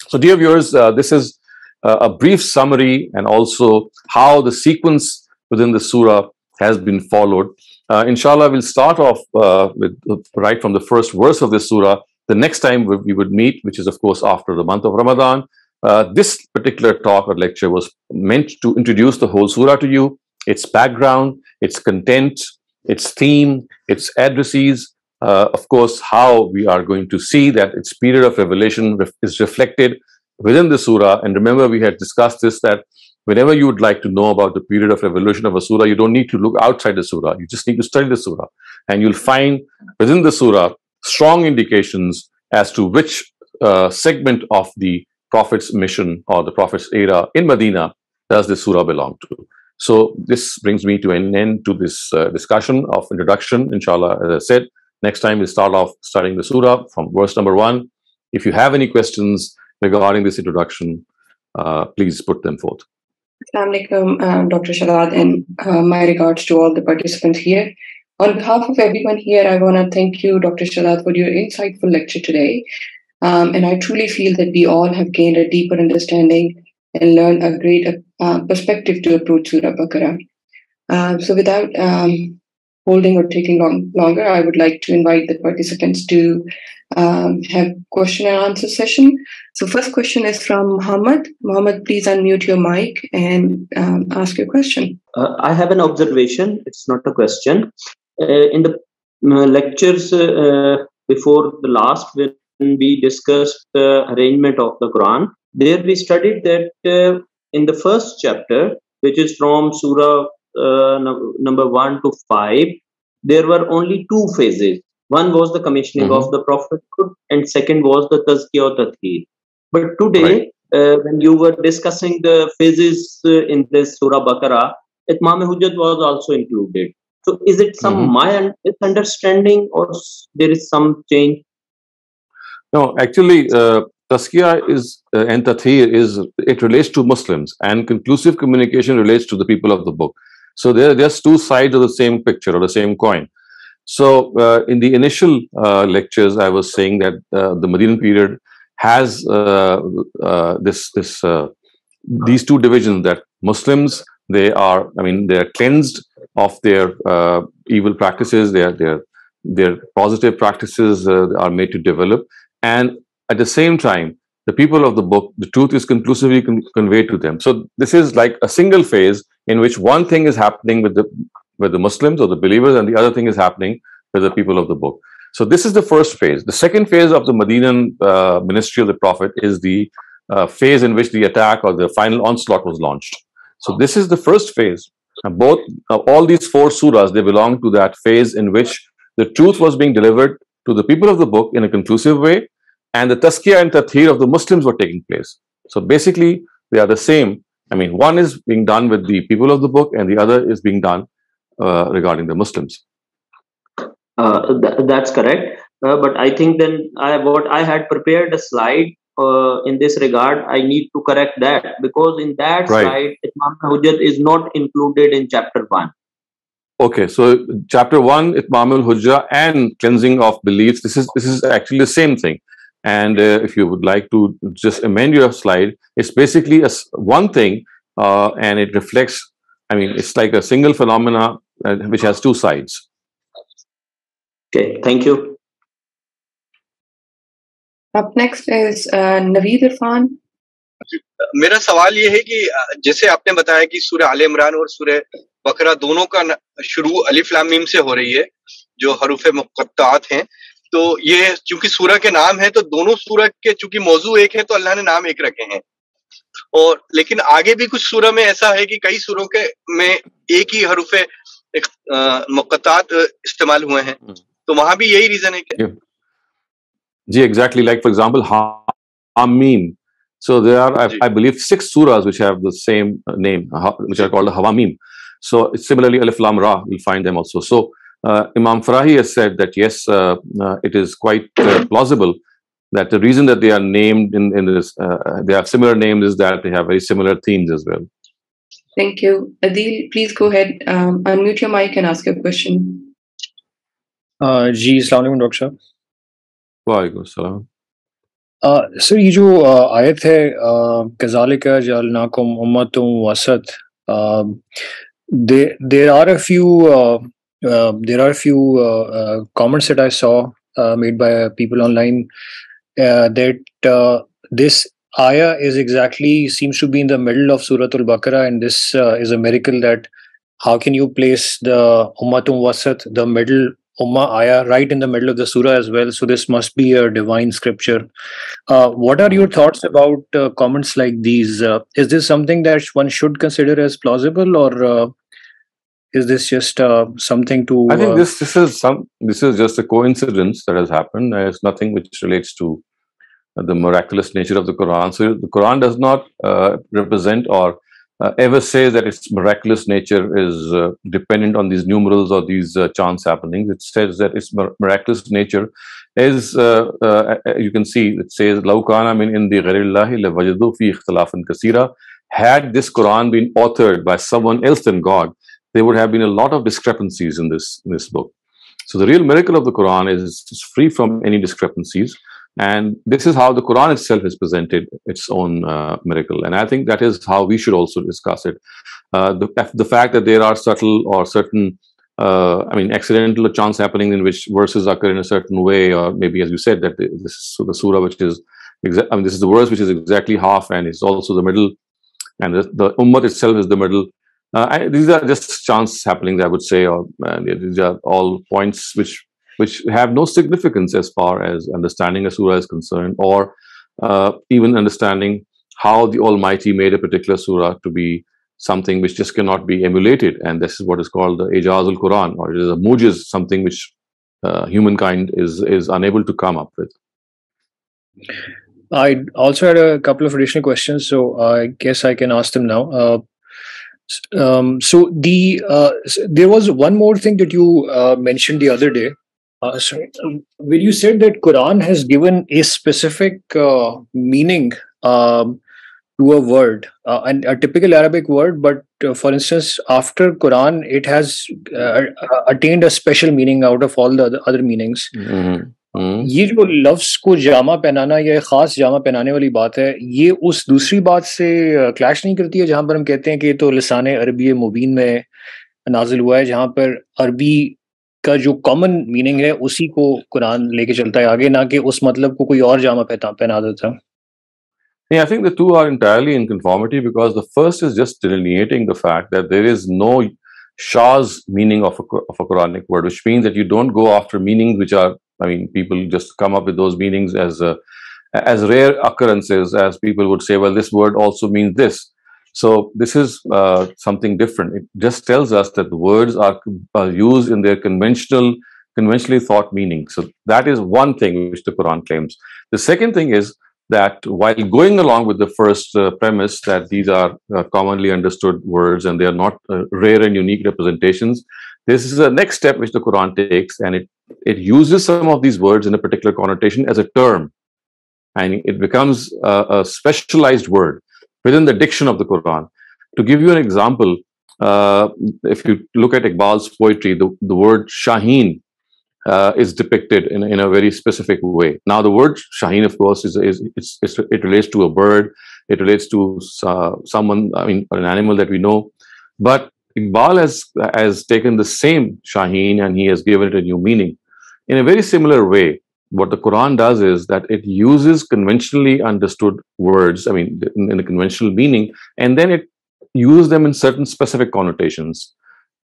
So, dear viewers, uh, this is uh, a brief summary and also how the sequence within the surah has been followed. Uh, inshallah, we'll start off uh, with right from the first verse of this surah. The next time we, would meet, which is of course after the month of Ramadan, uh, this particular talk or lecture was meant to introduce the whole surah to you, its background, its content, its theme, its addresses, uh, of course, how we are going to see that its period of revelation ref is reflected within the surah. And remember, we had discussed this that whenever you would like to know about the period of revelation of a surah, you don't need to look outside the surah. You just need to study the surah. And you'll find within the surah strong indications as to which uh, segment of the Prophet's mission or the Prophet's era in Medina does this surah belong to. So this brings me to an end to this uh, discussion of introduction, inshallah, as I said. Next time we start off studying the surah from verse number one. If you have any questions regarding this introduction, uh, please put them forth. Assalamualaikum, uh, Dr. Shehzad, and uh, my regards to all the participants here. On behalf of everyone here, I want to thank you, Dr. Shehzad, for your insightful lecture today. Um, and I truly feel that we all have gained a deeper understanding and learned a great uh, perspective to approach Surah Baqarah. Uh, so, without um, holding or taking long, longer, I would like to invite the participants to um, have question and answer session. So first question is from Muhammad. Muhammad, please unmute your mic and um, ask your question. Uh, I have an observation. It's not a question. Uh, in the uh, lectures uh, before the last, when we discussed the arrangement of the Quran, there we studied that uh, in the first chapter, which is from Surah uh, number 1 to 5 there were only two phases one was the commissioning mm-hmm. of the prophethood and second was the tazkiyah tathir but today right. uh, when you were discussing the phases uh, in this surah baqarah Itmam Hujjat was also included. So is it some mm-hmm. my misunderstanding or there is some change? No, actually, uh, Tazkiya is uh, and Tathir is it relates to Muslims, and conclusive communication relates to the people of the book. So they're just two sides of the same picture or the same coin. So uh, in the initial uh, lectures, I was saying that uh, the Medinan period has uh, uh, this this uh, these two divisions that Muslims they are I mean they are cleansed of their evil practices, their their their positive practices are made to develop, and at the same time the people of the book the truth is conclusively con conveyed to them. So this is like a single phase in which one thing is happening with the with the Muslims or the believers, and the other thing is happening with the people of the book. So this is the first phase. The second phase of the Medinan uh, ministry of the Prophet is the uh, phase in which the attack or the final onslaught was launched. So this is the first phase. And both uh, all these four surahs they belong to that phase in which the truth was being delivered to the people of the book in a conclusive way, and the tazkiyah and tathir of the Muslims were taking place. So basically, they are the same. I mean, one is being done with the people of the book, and the other is being done uh, regarding the Muslims. Uh, th- that's correct. Uh, but I think then I what I had prepared a slide uh, in this regard. I need to correct that because in that right. slide, Itmam Hujjat is not included in chapter one. Okay, so chapter one, Itmam al Hujjah and cleansing of beliefs. This is this is actually the same thing. And uh, if you would like to just amend your slide, it's basically a, one thing, uh, and it reflects. I mean, it's like a single phenomena uh, which has two sides. Okay, thank you. Up next is uh, Naveed Irfan. मेरा सवाल ये है कि जैसे आपने बताया कि सूर्य आल इमरान और सूर्य बकरा दोनों का शुरू अलिफ मीम से हो रही है जो हरूफ मुकत्तात हैं تو یہ چونکہ سورہ کے نام ہے تو دونوں سورہ کے چونکہ موضوع ایک ہے تو اللہ نے نام ایک رکھے ہیں۔ اور لیکن آگے بھی کچھ سورہ میں ایسا ہے کہ کئی سوروں کے میں ایک ہی حروف مقطعات استعمال ہوئے ہیں۔ تو وہاں بھی یہی ریزن ہے کہ جی exactly like for example Hamim so there are I believe six سورز which have the same name which are called حوامیم so similarly الف لام را we'll find them also so imam farahi has said that yes uh, uh, it is quite uh, plausible that the reason that they are named in, in this uh, they have similar names is that they have very similar themes as well thank you adil please go ahead um, unmute your mic and ask your question जी अलैक्म doctor साहब वालेकुम सलाम sir ये जो आयत है कजालिक जलनाकुम उम्मतुम वसत there are a few uh, uh, there are a few uh, comments that I saw made by people online that this ayah is exactly seems to be in the middle of Surah Al-Baqarah and this is a miracle that how can you place the Ummatum Wasat, the middle Ummah ayah right in the middle of the surah as well. So this must be a divine scripture. Uh, what are your thoughts about uh, comments like these? Uh, is this something that one should consider as plausible, or uh, is this just uh, something to? I think uh, this this is some this is just a coincidence that has happened. There's nothing which relates to the miraculous nature of the Quran. So the Quran does not represent or uh, ever say that its miraculous nature is uh, dependent on these numerals or these uh, chance happenings. It says that its miraculous nature is, uh, uh, uh, you can see, it says, Laukana min gharillahi lawajadu fi ikhtilafan kasira. Had this Quran been authored by someone else than God, there would have been a lot of discrepancies in this, in this book. So the real miracle of the Quran is, is free from any discrepancies. And this is how the Quran itself has presented its own uh, miracle. And I think that is how we should also discuss it. Uh, the, the fact that there are subtle or certain, uh, I mean, accidental chance happening in which verses occur in a certain way, or maybe as you said, that this is the surah which is, I mean, this is the verse which is exactly half and it's also the middle, and the, the ummah itself is the middle. Uh, I, these are just chance happenings, I would say, or these are all points which which have no significance as far as understanding a surah is concerned, or uh, even understanding how the Almighty made a particular surah to be something which just cannot be emulated. And this is what is called the Ijaz al Quran, or it is a mujiz, something which uh, humankind is, is unable to come up with. I also had a couple of additional questions, so I guess I can ask them now. Uh, Um, so the uh, there was one more thing that you uh, mentioned the other day. Uh, sorry, um, when you said that Quran has given a specific uh, meaning um, to a word, uh, and a typical Arabic word, but uh, for instance, after Quran, it has attained a special meaning out of all the other, other meanings. Mhm. یہ جو لفظ کو جامع پہنانا یا خاص جامع پہنانے والی بات ہے یہ اس دوسری بات سے کلیش نہیں کرتی ہے جہاں پر ہم کہتے ہیں کہ یہ تو لسان عربی مبین میں نازل ہوا ہے جہاں پر عربی کا جو کامن میننگ ہے اسی کو قرآن لے کے چلتا ہے۔ آگے نہ کہ اس مطلب کو کوئی اور جامع پہنا دیتا۔ ہے Yeah, I think the two are entirely in conformity because the first is just delineating the fact that there is no Shah's meaning of a, of a Quranic word, which means that you don't go after meanings which are I mean, people just come up with those meanings as uh, as rare occurrences, as people would say, well, this word also means this. So this is uh, something different. It just tells us that the words are uh, used in their conventional, conventionally thought meaning. So that is one thing which the Quran claims. The second thing is that while going along with the first uh, premise that these are uh, commonly understood words and they are not uh, rare and unique representations, this is the next step which the Quran takes, and it it uses some of these words in a particular connotation as a term, and it becomes a, a specialized word within the diction of the Quran. To give you an example, uh, if you look at Iqbal's poetry, the, the word Shaheen uh, is depicted in, in a very specific way. Now, the word Shaheen, of course, is, is it relates to a bird, it relates to uh, someone, I mean, an animal that we know. But Iqbal has, has taken the same Shaheen and he has given it a new meaning. In a very similar way, what the Quran does is that it uses conventionally understood words, I mean, in, in the conventional meaning, and then it uses them in certain specific connotations.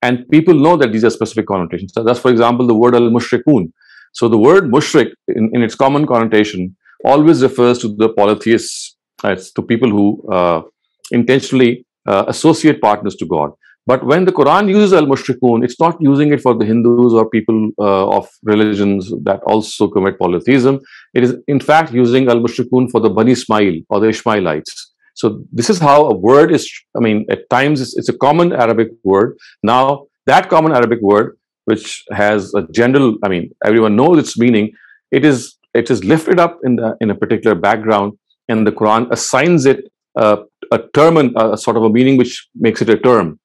And people know that these are specific connotations. So that's, for example, the word al mushrikun. So the word mushrik, in, in its common connotation, always refers to the polytheists, uh, to people who uh, intentionally uh, associate partners to God. But when the Quran uses al mushrikun, it's not using it for the Hindus or people uh, of religions that also commit polytheism. It is, in fact, using al mushrikun for the Bani Ismail or the Ishmaelites. So this is how a word is. I mean, at times it's, it's a common Arabic word. Now that common Arabic word, which has a general, I mean, everyone knows its meaning. It is it is lifted up in the in a particular background, and the Quran assigns it uh, a term and a sort of a meaning which makes it a term.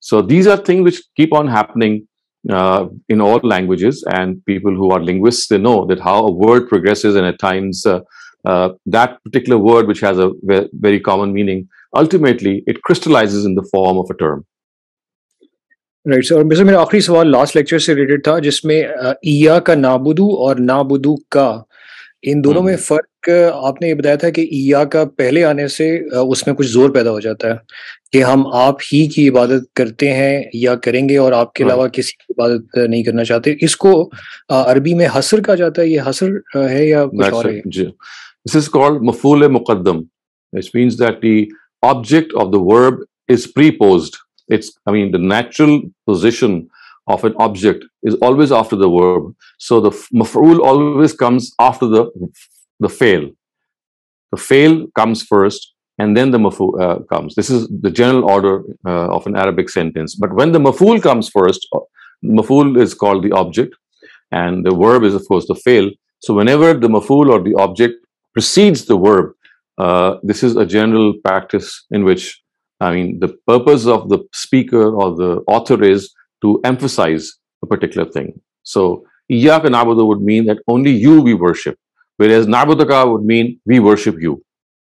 So these are things which keep on happening uh, in all languages, and people who are linguists they know that how a word progresses, and at times uh, uh, that particular word, which has a ve- very common meaning, ultimately it crystallizes in the form of a term. Right sir और वैसे मेरा आखिरी सवाल last lecture से related था जिसमें अ, ईया का नाबुदू और नाबुदू का ان دونوں میں فرق آپ نے یہ بتایا تھا کہ ایا کا پہلے آنے سے اس میں کچھ زور پیدا ہو جاتا ہے۔ کہ ہم آپ ہی کی عبادت کرتے ہیں یا کریں گے اور آپ کے علاوہ کسی کی عبادت نہیں کرنا چاہتے۔ اس کو عربی میں حسر کہا جاتا ہے۔ یہ حسر ہے یا کچھ اور ہے؟ دس از کالڈ مفول مقدم it means that the object of the verb is preposed it's I mean the natural position of an object is always after the verb. So the maf'ul always comes after the the fail. The fail comes first, and then the maf'ul uh, comes. This is the general order uh, of an Arabic sentence. But when the maf'ul comes first, uh, maf'ul is called the object, and the verb is, of course, the fail. So whenever the maf'ul or the object precedes the verb, uh, this is a general practice in which, I mean, the purpose of the speaker or the author is to emphasize a particular thing. So, Iyaka Nabudu would mean that only you we worship, whereas Nabudaka would mean we worship you.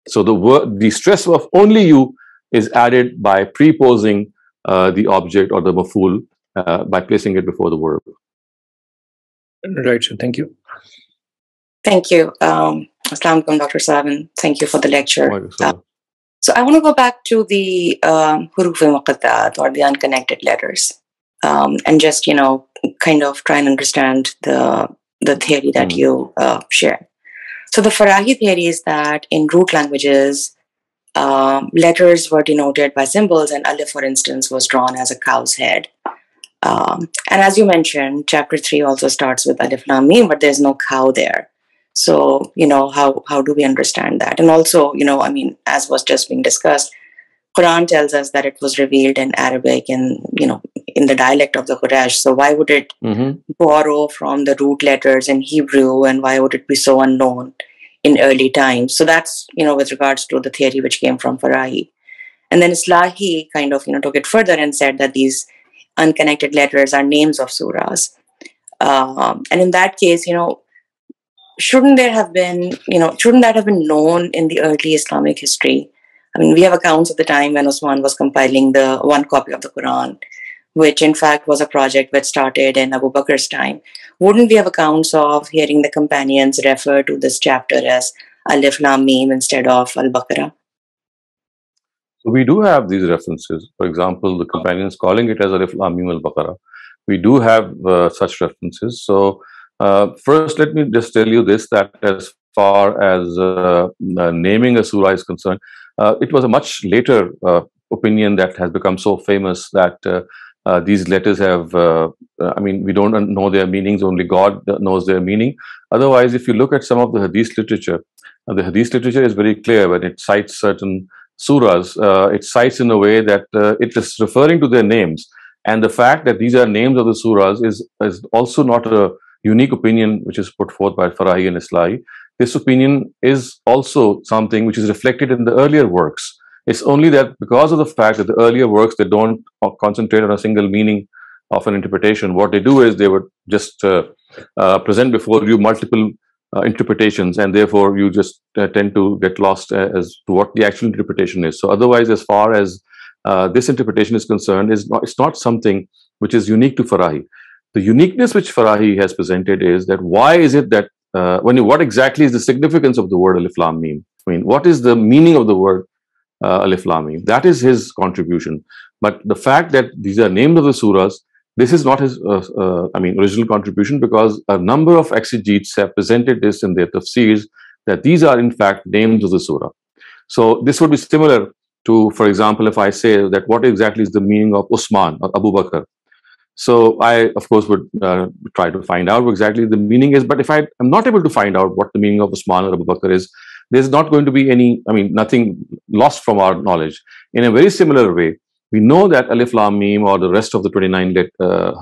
So, the, the stress of only you is added by preposing uh, the object or the maful uh, by placing it before the verb. Right, So, Thank you. Thank you. Um, Assalamualaikum, Dr. Savan. Thank you for the lecture. Uh, so I want to go back to the um, huruf muqatta'at or the unconnected letters um, and just you know kind of try and understand the the theory that Mm. you uh, shared. So the Farahi theory is that in root languages, um, letters were denoted by symbols, and alif, for instance, was drawn as a cow's head. Um, and as you mentioned, chapter three also starts with alif lam mim, but there's no cow there. So you know how how do we understand that? And also, you know, I mean, as was just being discussed, Quran tells us that it was revealed in Arabic and you know in the dialect of the Quraysh. So why would it hmm borrow from the root letters in Hebrew and why would it be so unknown in early times? So that's you know with regards to the theory which came from Farahi. And then Islahi kind of you know took it further and said that these unconnected letters are names of surahs. Um, and in that case, you know, shouldn't there have been, you know, shouldn't that have been known in the early Islamic history? I mean, we have accounts of the time when Osman was compiling the one copy of the Quran, which in fact was a project that started in Abu Bakr's time. Wouldn't we have accounts of hearing the companions refer to this chapter as Alif Lam Mim instead of Al Baqarah? So we do have these references. For example, the companions calling it as Alif Lam Mim al Baqarah. We do have uh, such references. So uh, first, let me just tell you this: that as far as uh, uh, naming a surah is concerned, uh, it was a much later uh, opinion that has become so famous that. Uh, these letters have, uh, uh, I mean, we don't know their meanings, only God knows their meaning. Otherwise, if you look at some of the Hadith literature, uh, the Hadith literature is very clear when it cites certain surahs, uh, it cites in a way that uh, it is referring to their names. And the fact that these are names of the surahs is, is also not a unique opinion which is put forth by Farahi and Islahi. This opinion is also something which is reflected in the earlier works. It's only that because of the fact that the earlier works they don't concentrate on a single meaning of an interpretation. What they do is they would just uh, uh, present before you multiple uh, interpretations, and therefore you just uh, tend to get lost uh, as to what the actual interpretation is. So, otherwise, as far as uh, this interpretation is concerned, is not, it's not something which is unique to Farahi. The uniqueness which Farahi has presented is that why is it that when you, what exactly is the significance of the word Alif Lam Mim? I mean, what is the meaning of the word uh, Alif Lam Mim? That is his contribution. But the fact that these are names of the surahs this is not his, uh, uh, I mean, original contribution because a number of exegetes have presented this in their tafsirs that these are in fact names of the surah. So this would be similar to, for example, if I say that what exactly is the meaning of Usman or Abu Bakr. So I, of course, would uh, try to find out exactly the meaning is. But if I am not able to find out what the meaning of Usman or Abu Bakr is, there's not going to be any, I mean, nothing lost from our knowledge. In a very similar way, we know that Alif Lam Mim or the rest of the 29 let, uh,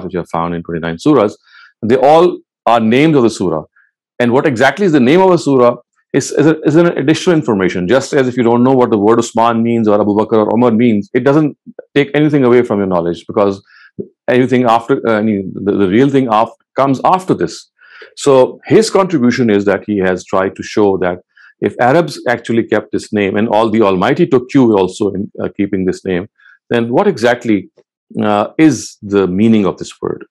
which are found in 29 surahs, they all are names of the surah. And what exactly is the name of a surah is, is, a, is, an additional information. Just as if you don't know what the word Usman means or Abu Bakr or Umar means, it doesn't take anything away from your knowledge because anything after, uh, the, the real thing after, comes after this. So his contribution is that he has tried to show that if Arabs actually kept this name and all the Almighty took cue also in uh, keeping this name, then what exactly uh, is the meaning of this word?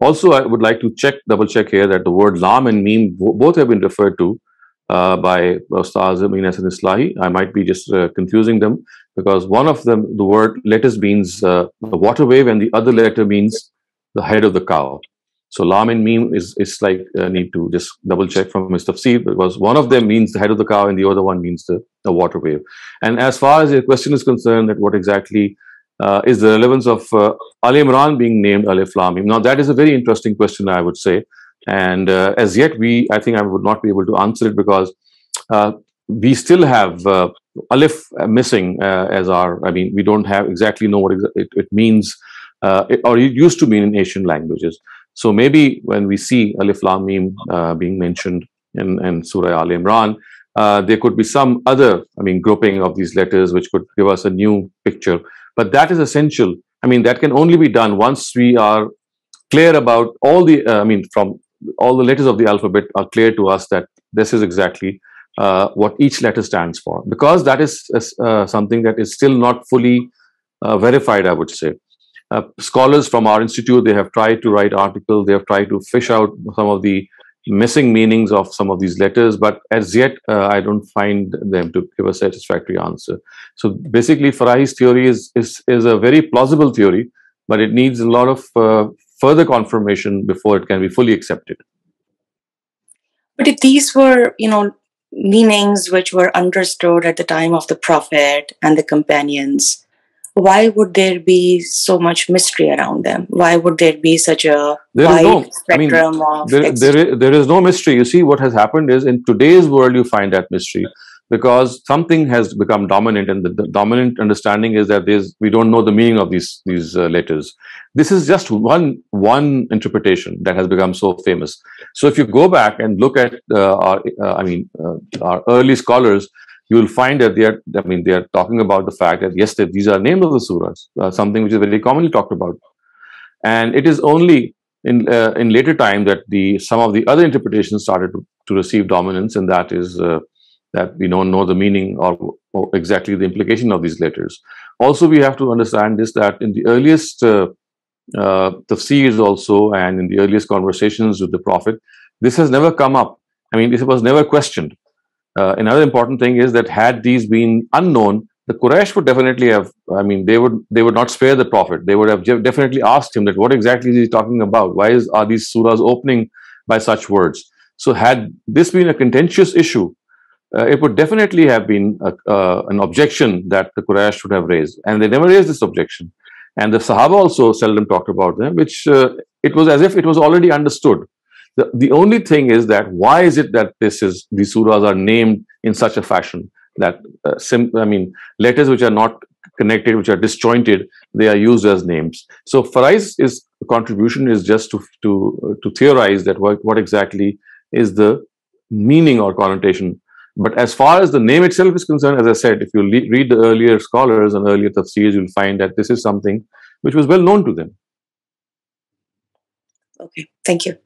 Also, I would like to check, double check here that the word Lam and meme both have been referred to uh, by Ustaz Amin Ahsan Islahi. I might be just uh, confusing them because one of them, the word letters means uh, the water wave and the other letter means the head of the cow. So lam and mim is, is like uh, need to just double check from his tafsir because one of them means the head of the cow and the other one means the, the water wave. And as far as your question is concerned, that what exactly uh, is the relevance of uh, Imran being named Alif Lam? Now that is a very interesting question, I would say. And uh, as yet, we I think I would not be able to answer it because uh, we still have uh, Alif missing uh, as our. I mean, we don't have exactly know what it, it means, it, or it used to mean in Asian languages. So maybe when we see Alif Lam Mim uh, being mentioned in, in Surah Al Imran, uh, there could be some other, I mean, grouping of these letters which could give us a new picture. But that is essential. I mean, that can only be done once we are clear about all the, uh, I mean, from all the letters of the alphabet are clear to us that this is exactly uh, what each letter stands for. Because that is uh, something that is still not fully uh, verified, I would say uh, scholars from our institute they have tried to write articles they have tried to fish out some of the missing meanings of some of these letters but as yet uh, i don't find them to give a satisfactory answer. So basically farahi's theory is is, is a very plausible theory but it needs a lot of uh, further confirmation before it can be fully accepted. But if these were you know meanings which were understood at the time of the prophet and the companions why would there be so much mystery around them? Why would there be such a there wide no, spectrum I mean, of there, there, is, there is no mystery. You see, what has happened is in today's world, you find that mystery because something has become dominant and the, the dominant understanding is that there's we don't know the meaning of these these uh, letters this is just one one interpretation that has become so famous so if you go back and look at uh, our uh, i mean uh, our early scholars you will find that they are i mean they are talking about the fact that yes these are names of the surahs uh, something which is very commonly talked about and it is only in uh, in later time that the some of the other interpretations started to, to receive dominance and that is that we don't know the meaning or, or, exactly the implication of these letters. Also, we have to understand this that in the earliest uh, uh, tafsirs also and in the earliest conversations with the Prophet, this has never come up. I mean, this was never questioned. Uh, another important thing is that had these been unknown, the Quraysh would definitely have. I mean, they would they would not spare the Prophet. They would have definitely asked him that what exactly is he talking about? Why is are these surahs opening by such words? So, had this been a contentious issue, uh, it would definitely have been a, uh, an objection that the Quraysh would have raised. And they never raised this objection. And the Sahaba also seldom talked about them, which uh, it was as if it was already understood. The, the only thing is that why is it that this is these surahs are named in such a fashion that uh, sim, I mean letters which are not connected, which are disjointed, they are used as names. So Farahi's is contribution is just to to to theorize that what, what exactly is the meaning or connotation but as far as the name itself is concerned, as I said, if you read the earlier scholars and earlier tafsirs, you'll find that this is something which was well known to them. Okay, thank you.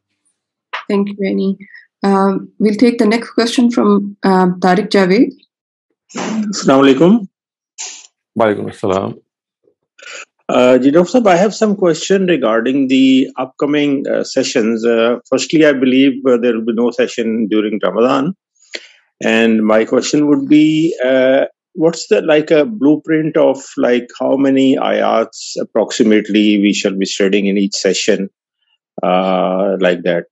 Thank you, Annie. Um, we'll take the next question from um, Tariq Javed. Assalamu alaikum. Walaikum assalam. Uh, Dr. I have some question regarding the upcoming uh, sessions. Uh, firstly, I believe uh, there will be no session during Ramadan. And my question would be, uh, what's the like a blueprint of like how many ayats approximately we shall be studying in each session, uh, like that?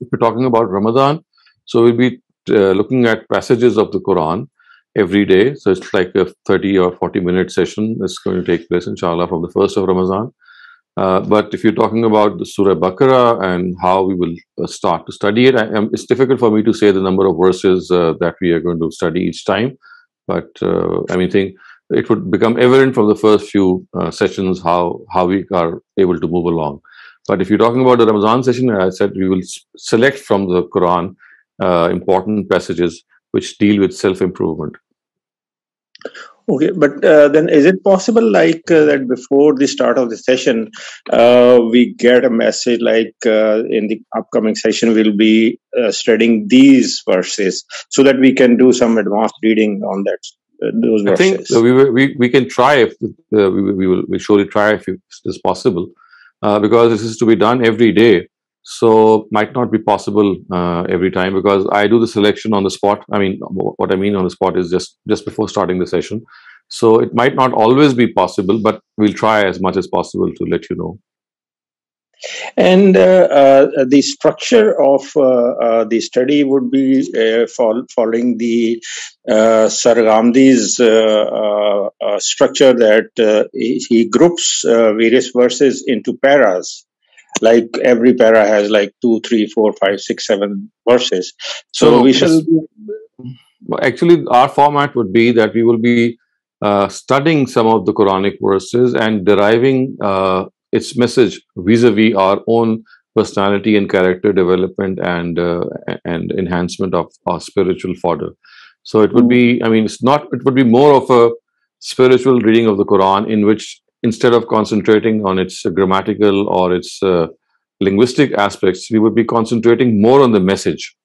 If we're talking about Ramadan, so we'll be uh, looking at passages of the Quran every day. So it's like a 30 or 40 minute session that's going to take place, inshallah, from the first of Ramadan. Uh, but if you're talking about the Surah Baqarah and how we will uh, start to study it, I, um, it's difficult for me to say the number of verses uh, that we are going to study each time. But uh, I mean, think it would become evident from the first few uh, sessions how how we are able to move along. But if you're talking about the Ramadan session, I said we will select from the Quran important passages which deal with self improvement. Okay, but uh, then is it possible, like uh, that, before the start of the session, uh, we get a message like uh, in the upcoming session we'll be uh, studying these verses, so that we can do some advanced reading on that uh, those verses. I think we, we we can try if we, we will we surely try if it is possible, because this is to be done every day. So might not be possible uh, every time because i do the selection on the spot. I mean what i mean on the spot is just just before starting the session. So it might not always be possible but we'll try as much as possible to let you know and uh, uh, the structure of uh, the study would be uh, following the uh, Sir Ghamidi's structure that he groups various verses into paras like every para has like two, three, four, five, six, seven verses. So, so we shall. Actually, our format would be that we will be uh, studying some of the Quranic verses and deriving uh, its message vis-a-vis our own personality and character development and uh, and enhancement of our spiritual fodder. So it would be, I mean, it's not. It would be more of a spiritual reading of the Quran in which instead of concentrating on its grammatical or its uh, linguistic aspects, we would be concentrating more on the message.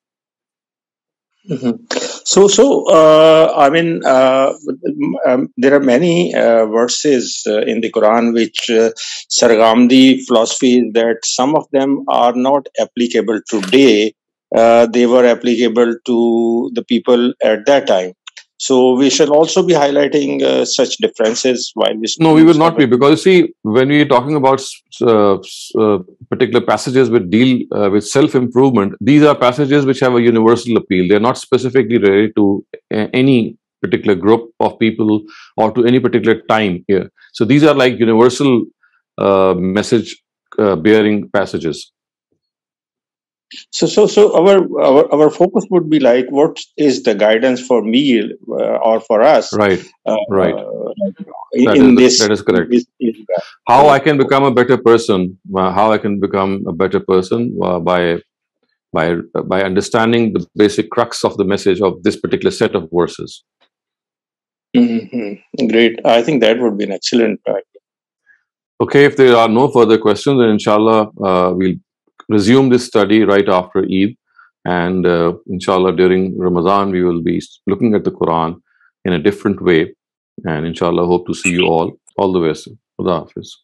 Mm-hmm. So, so uh, I mean, uh, um, there are many uh, verses uh, in the Quran which uh, Sir Ghamidi philosophy that some of them are not applicable today. Uh, they were applicable to the people at that time. So we shall also be highlighting uh, such differences while we. No, we will not be because you see, when we are talking about uh, uh, particular passages which deal uh, with self improvement, these are passages which have a universal appeal. They are not specifically related to any particular group of people or to any particular time here. So these are like universal uh, message uh, bearing passages. So, so, so our, our our focus would be like, what is the guidance for me uh, or for us? Right, Uh, right. in, That in is- this, that is correct. this- this- How I can become a better person? uh, How I can become a better person uh, by by by understanding the basic crux of the message of this particular set of verses. Mhm. Great. I think that would be an excellent. Uh, Okay, if there are no further questions, then inshallah uh, we'll resume this study right after Eid, and uh, inshallah during Ramadan we will be looking at the Quran in a different way, and inshallah hope to see you all all the best. Khuda Hafiz.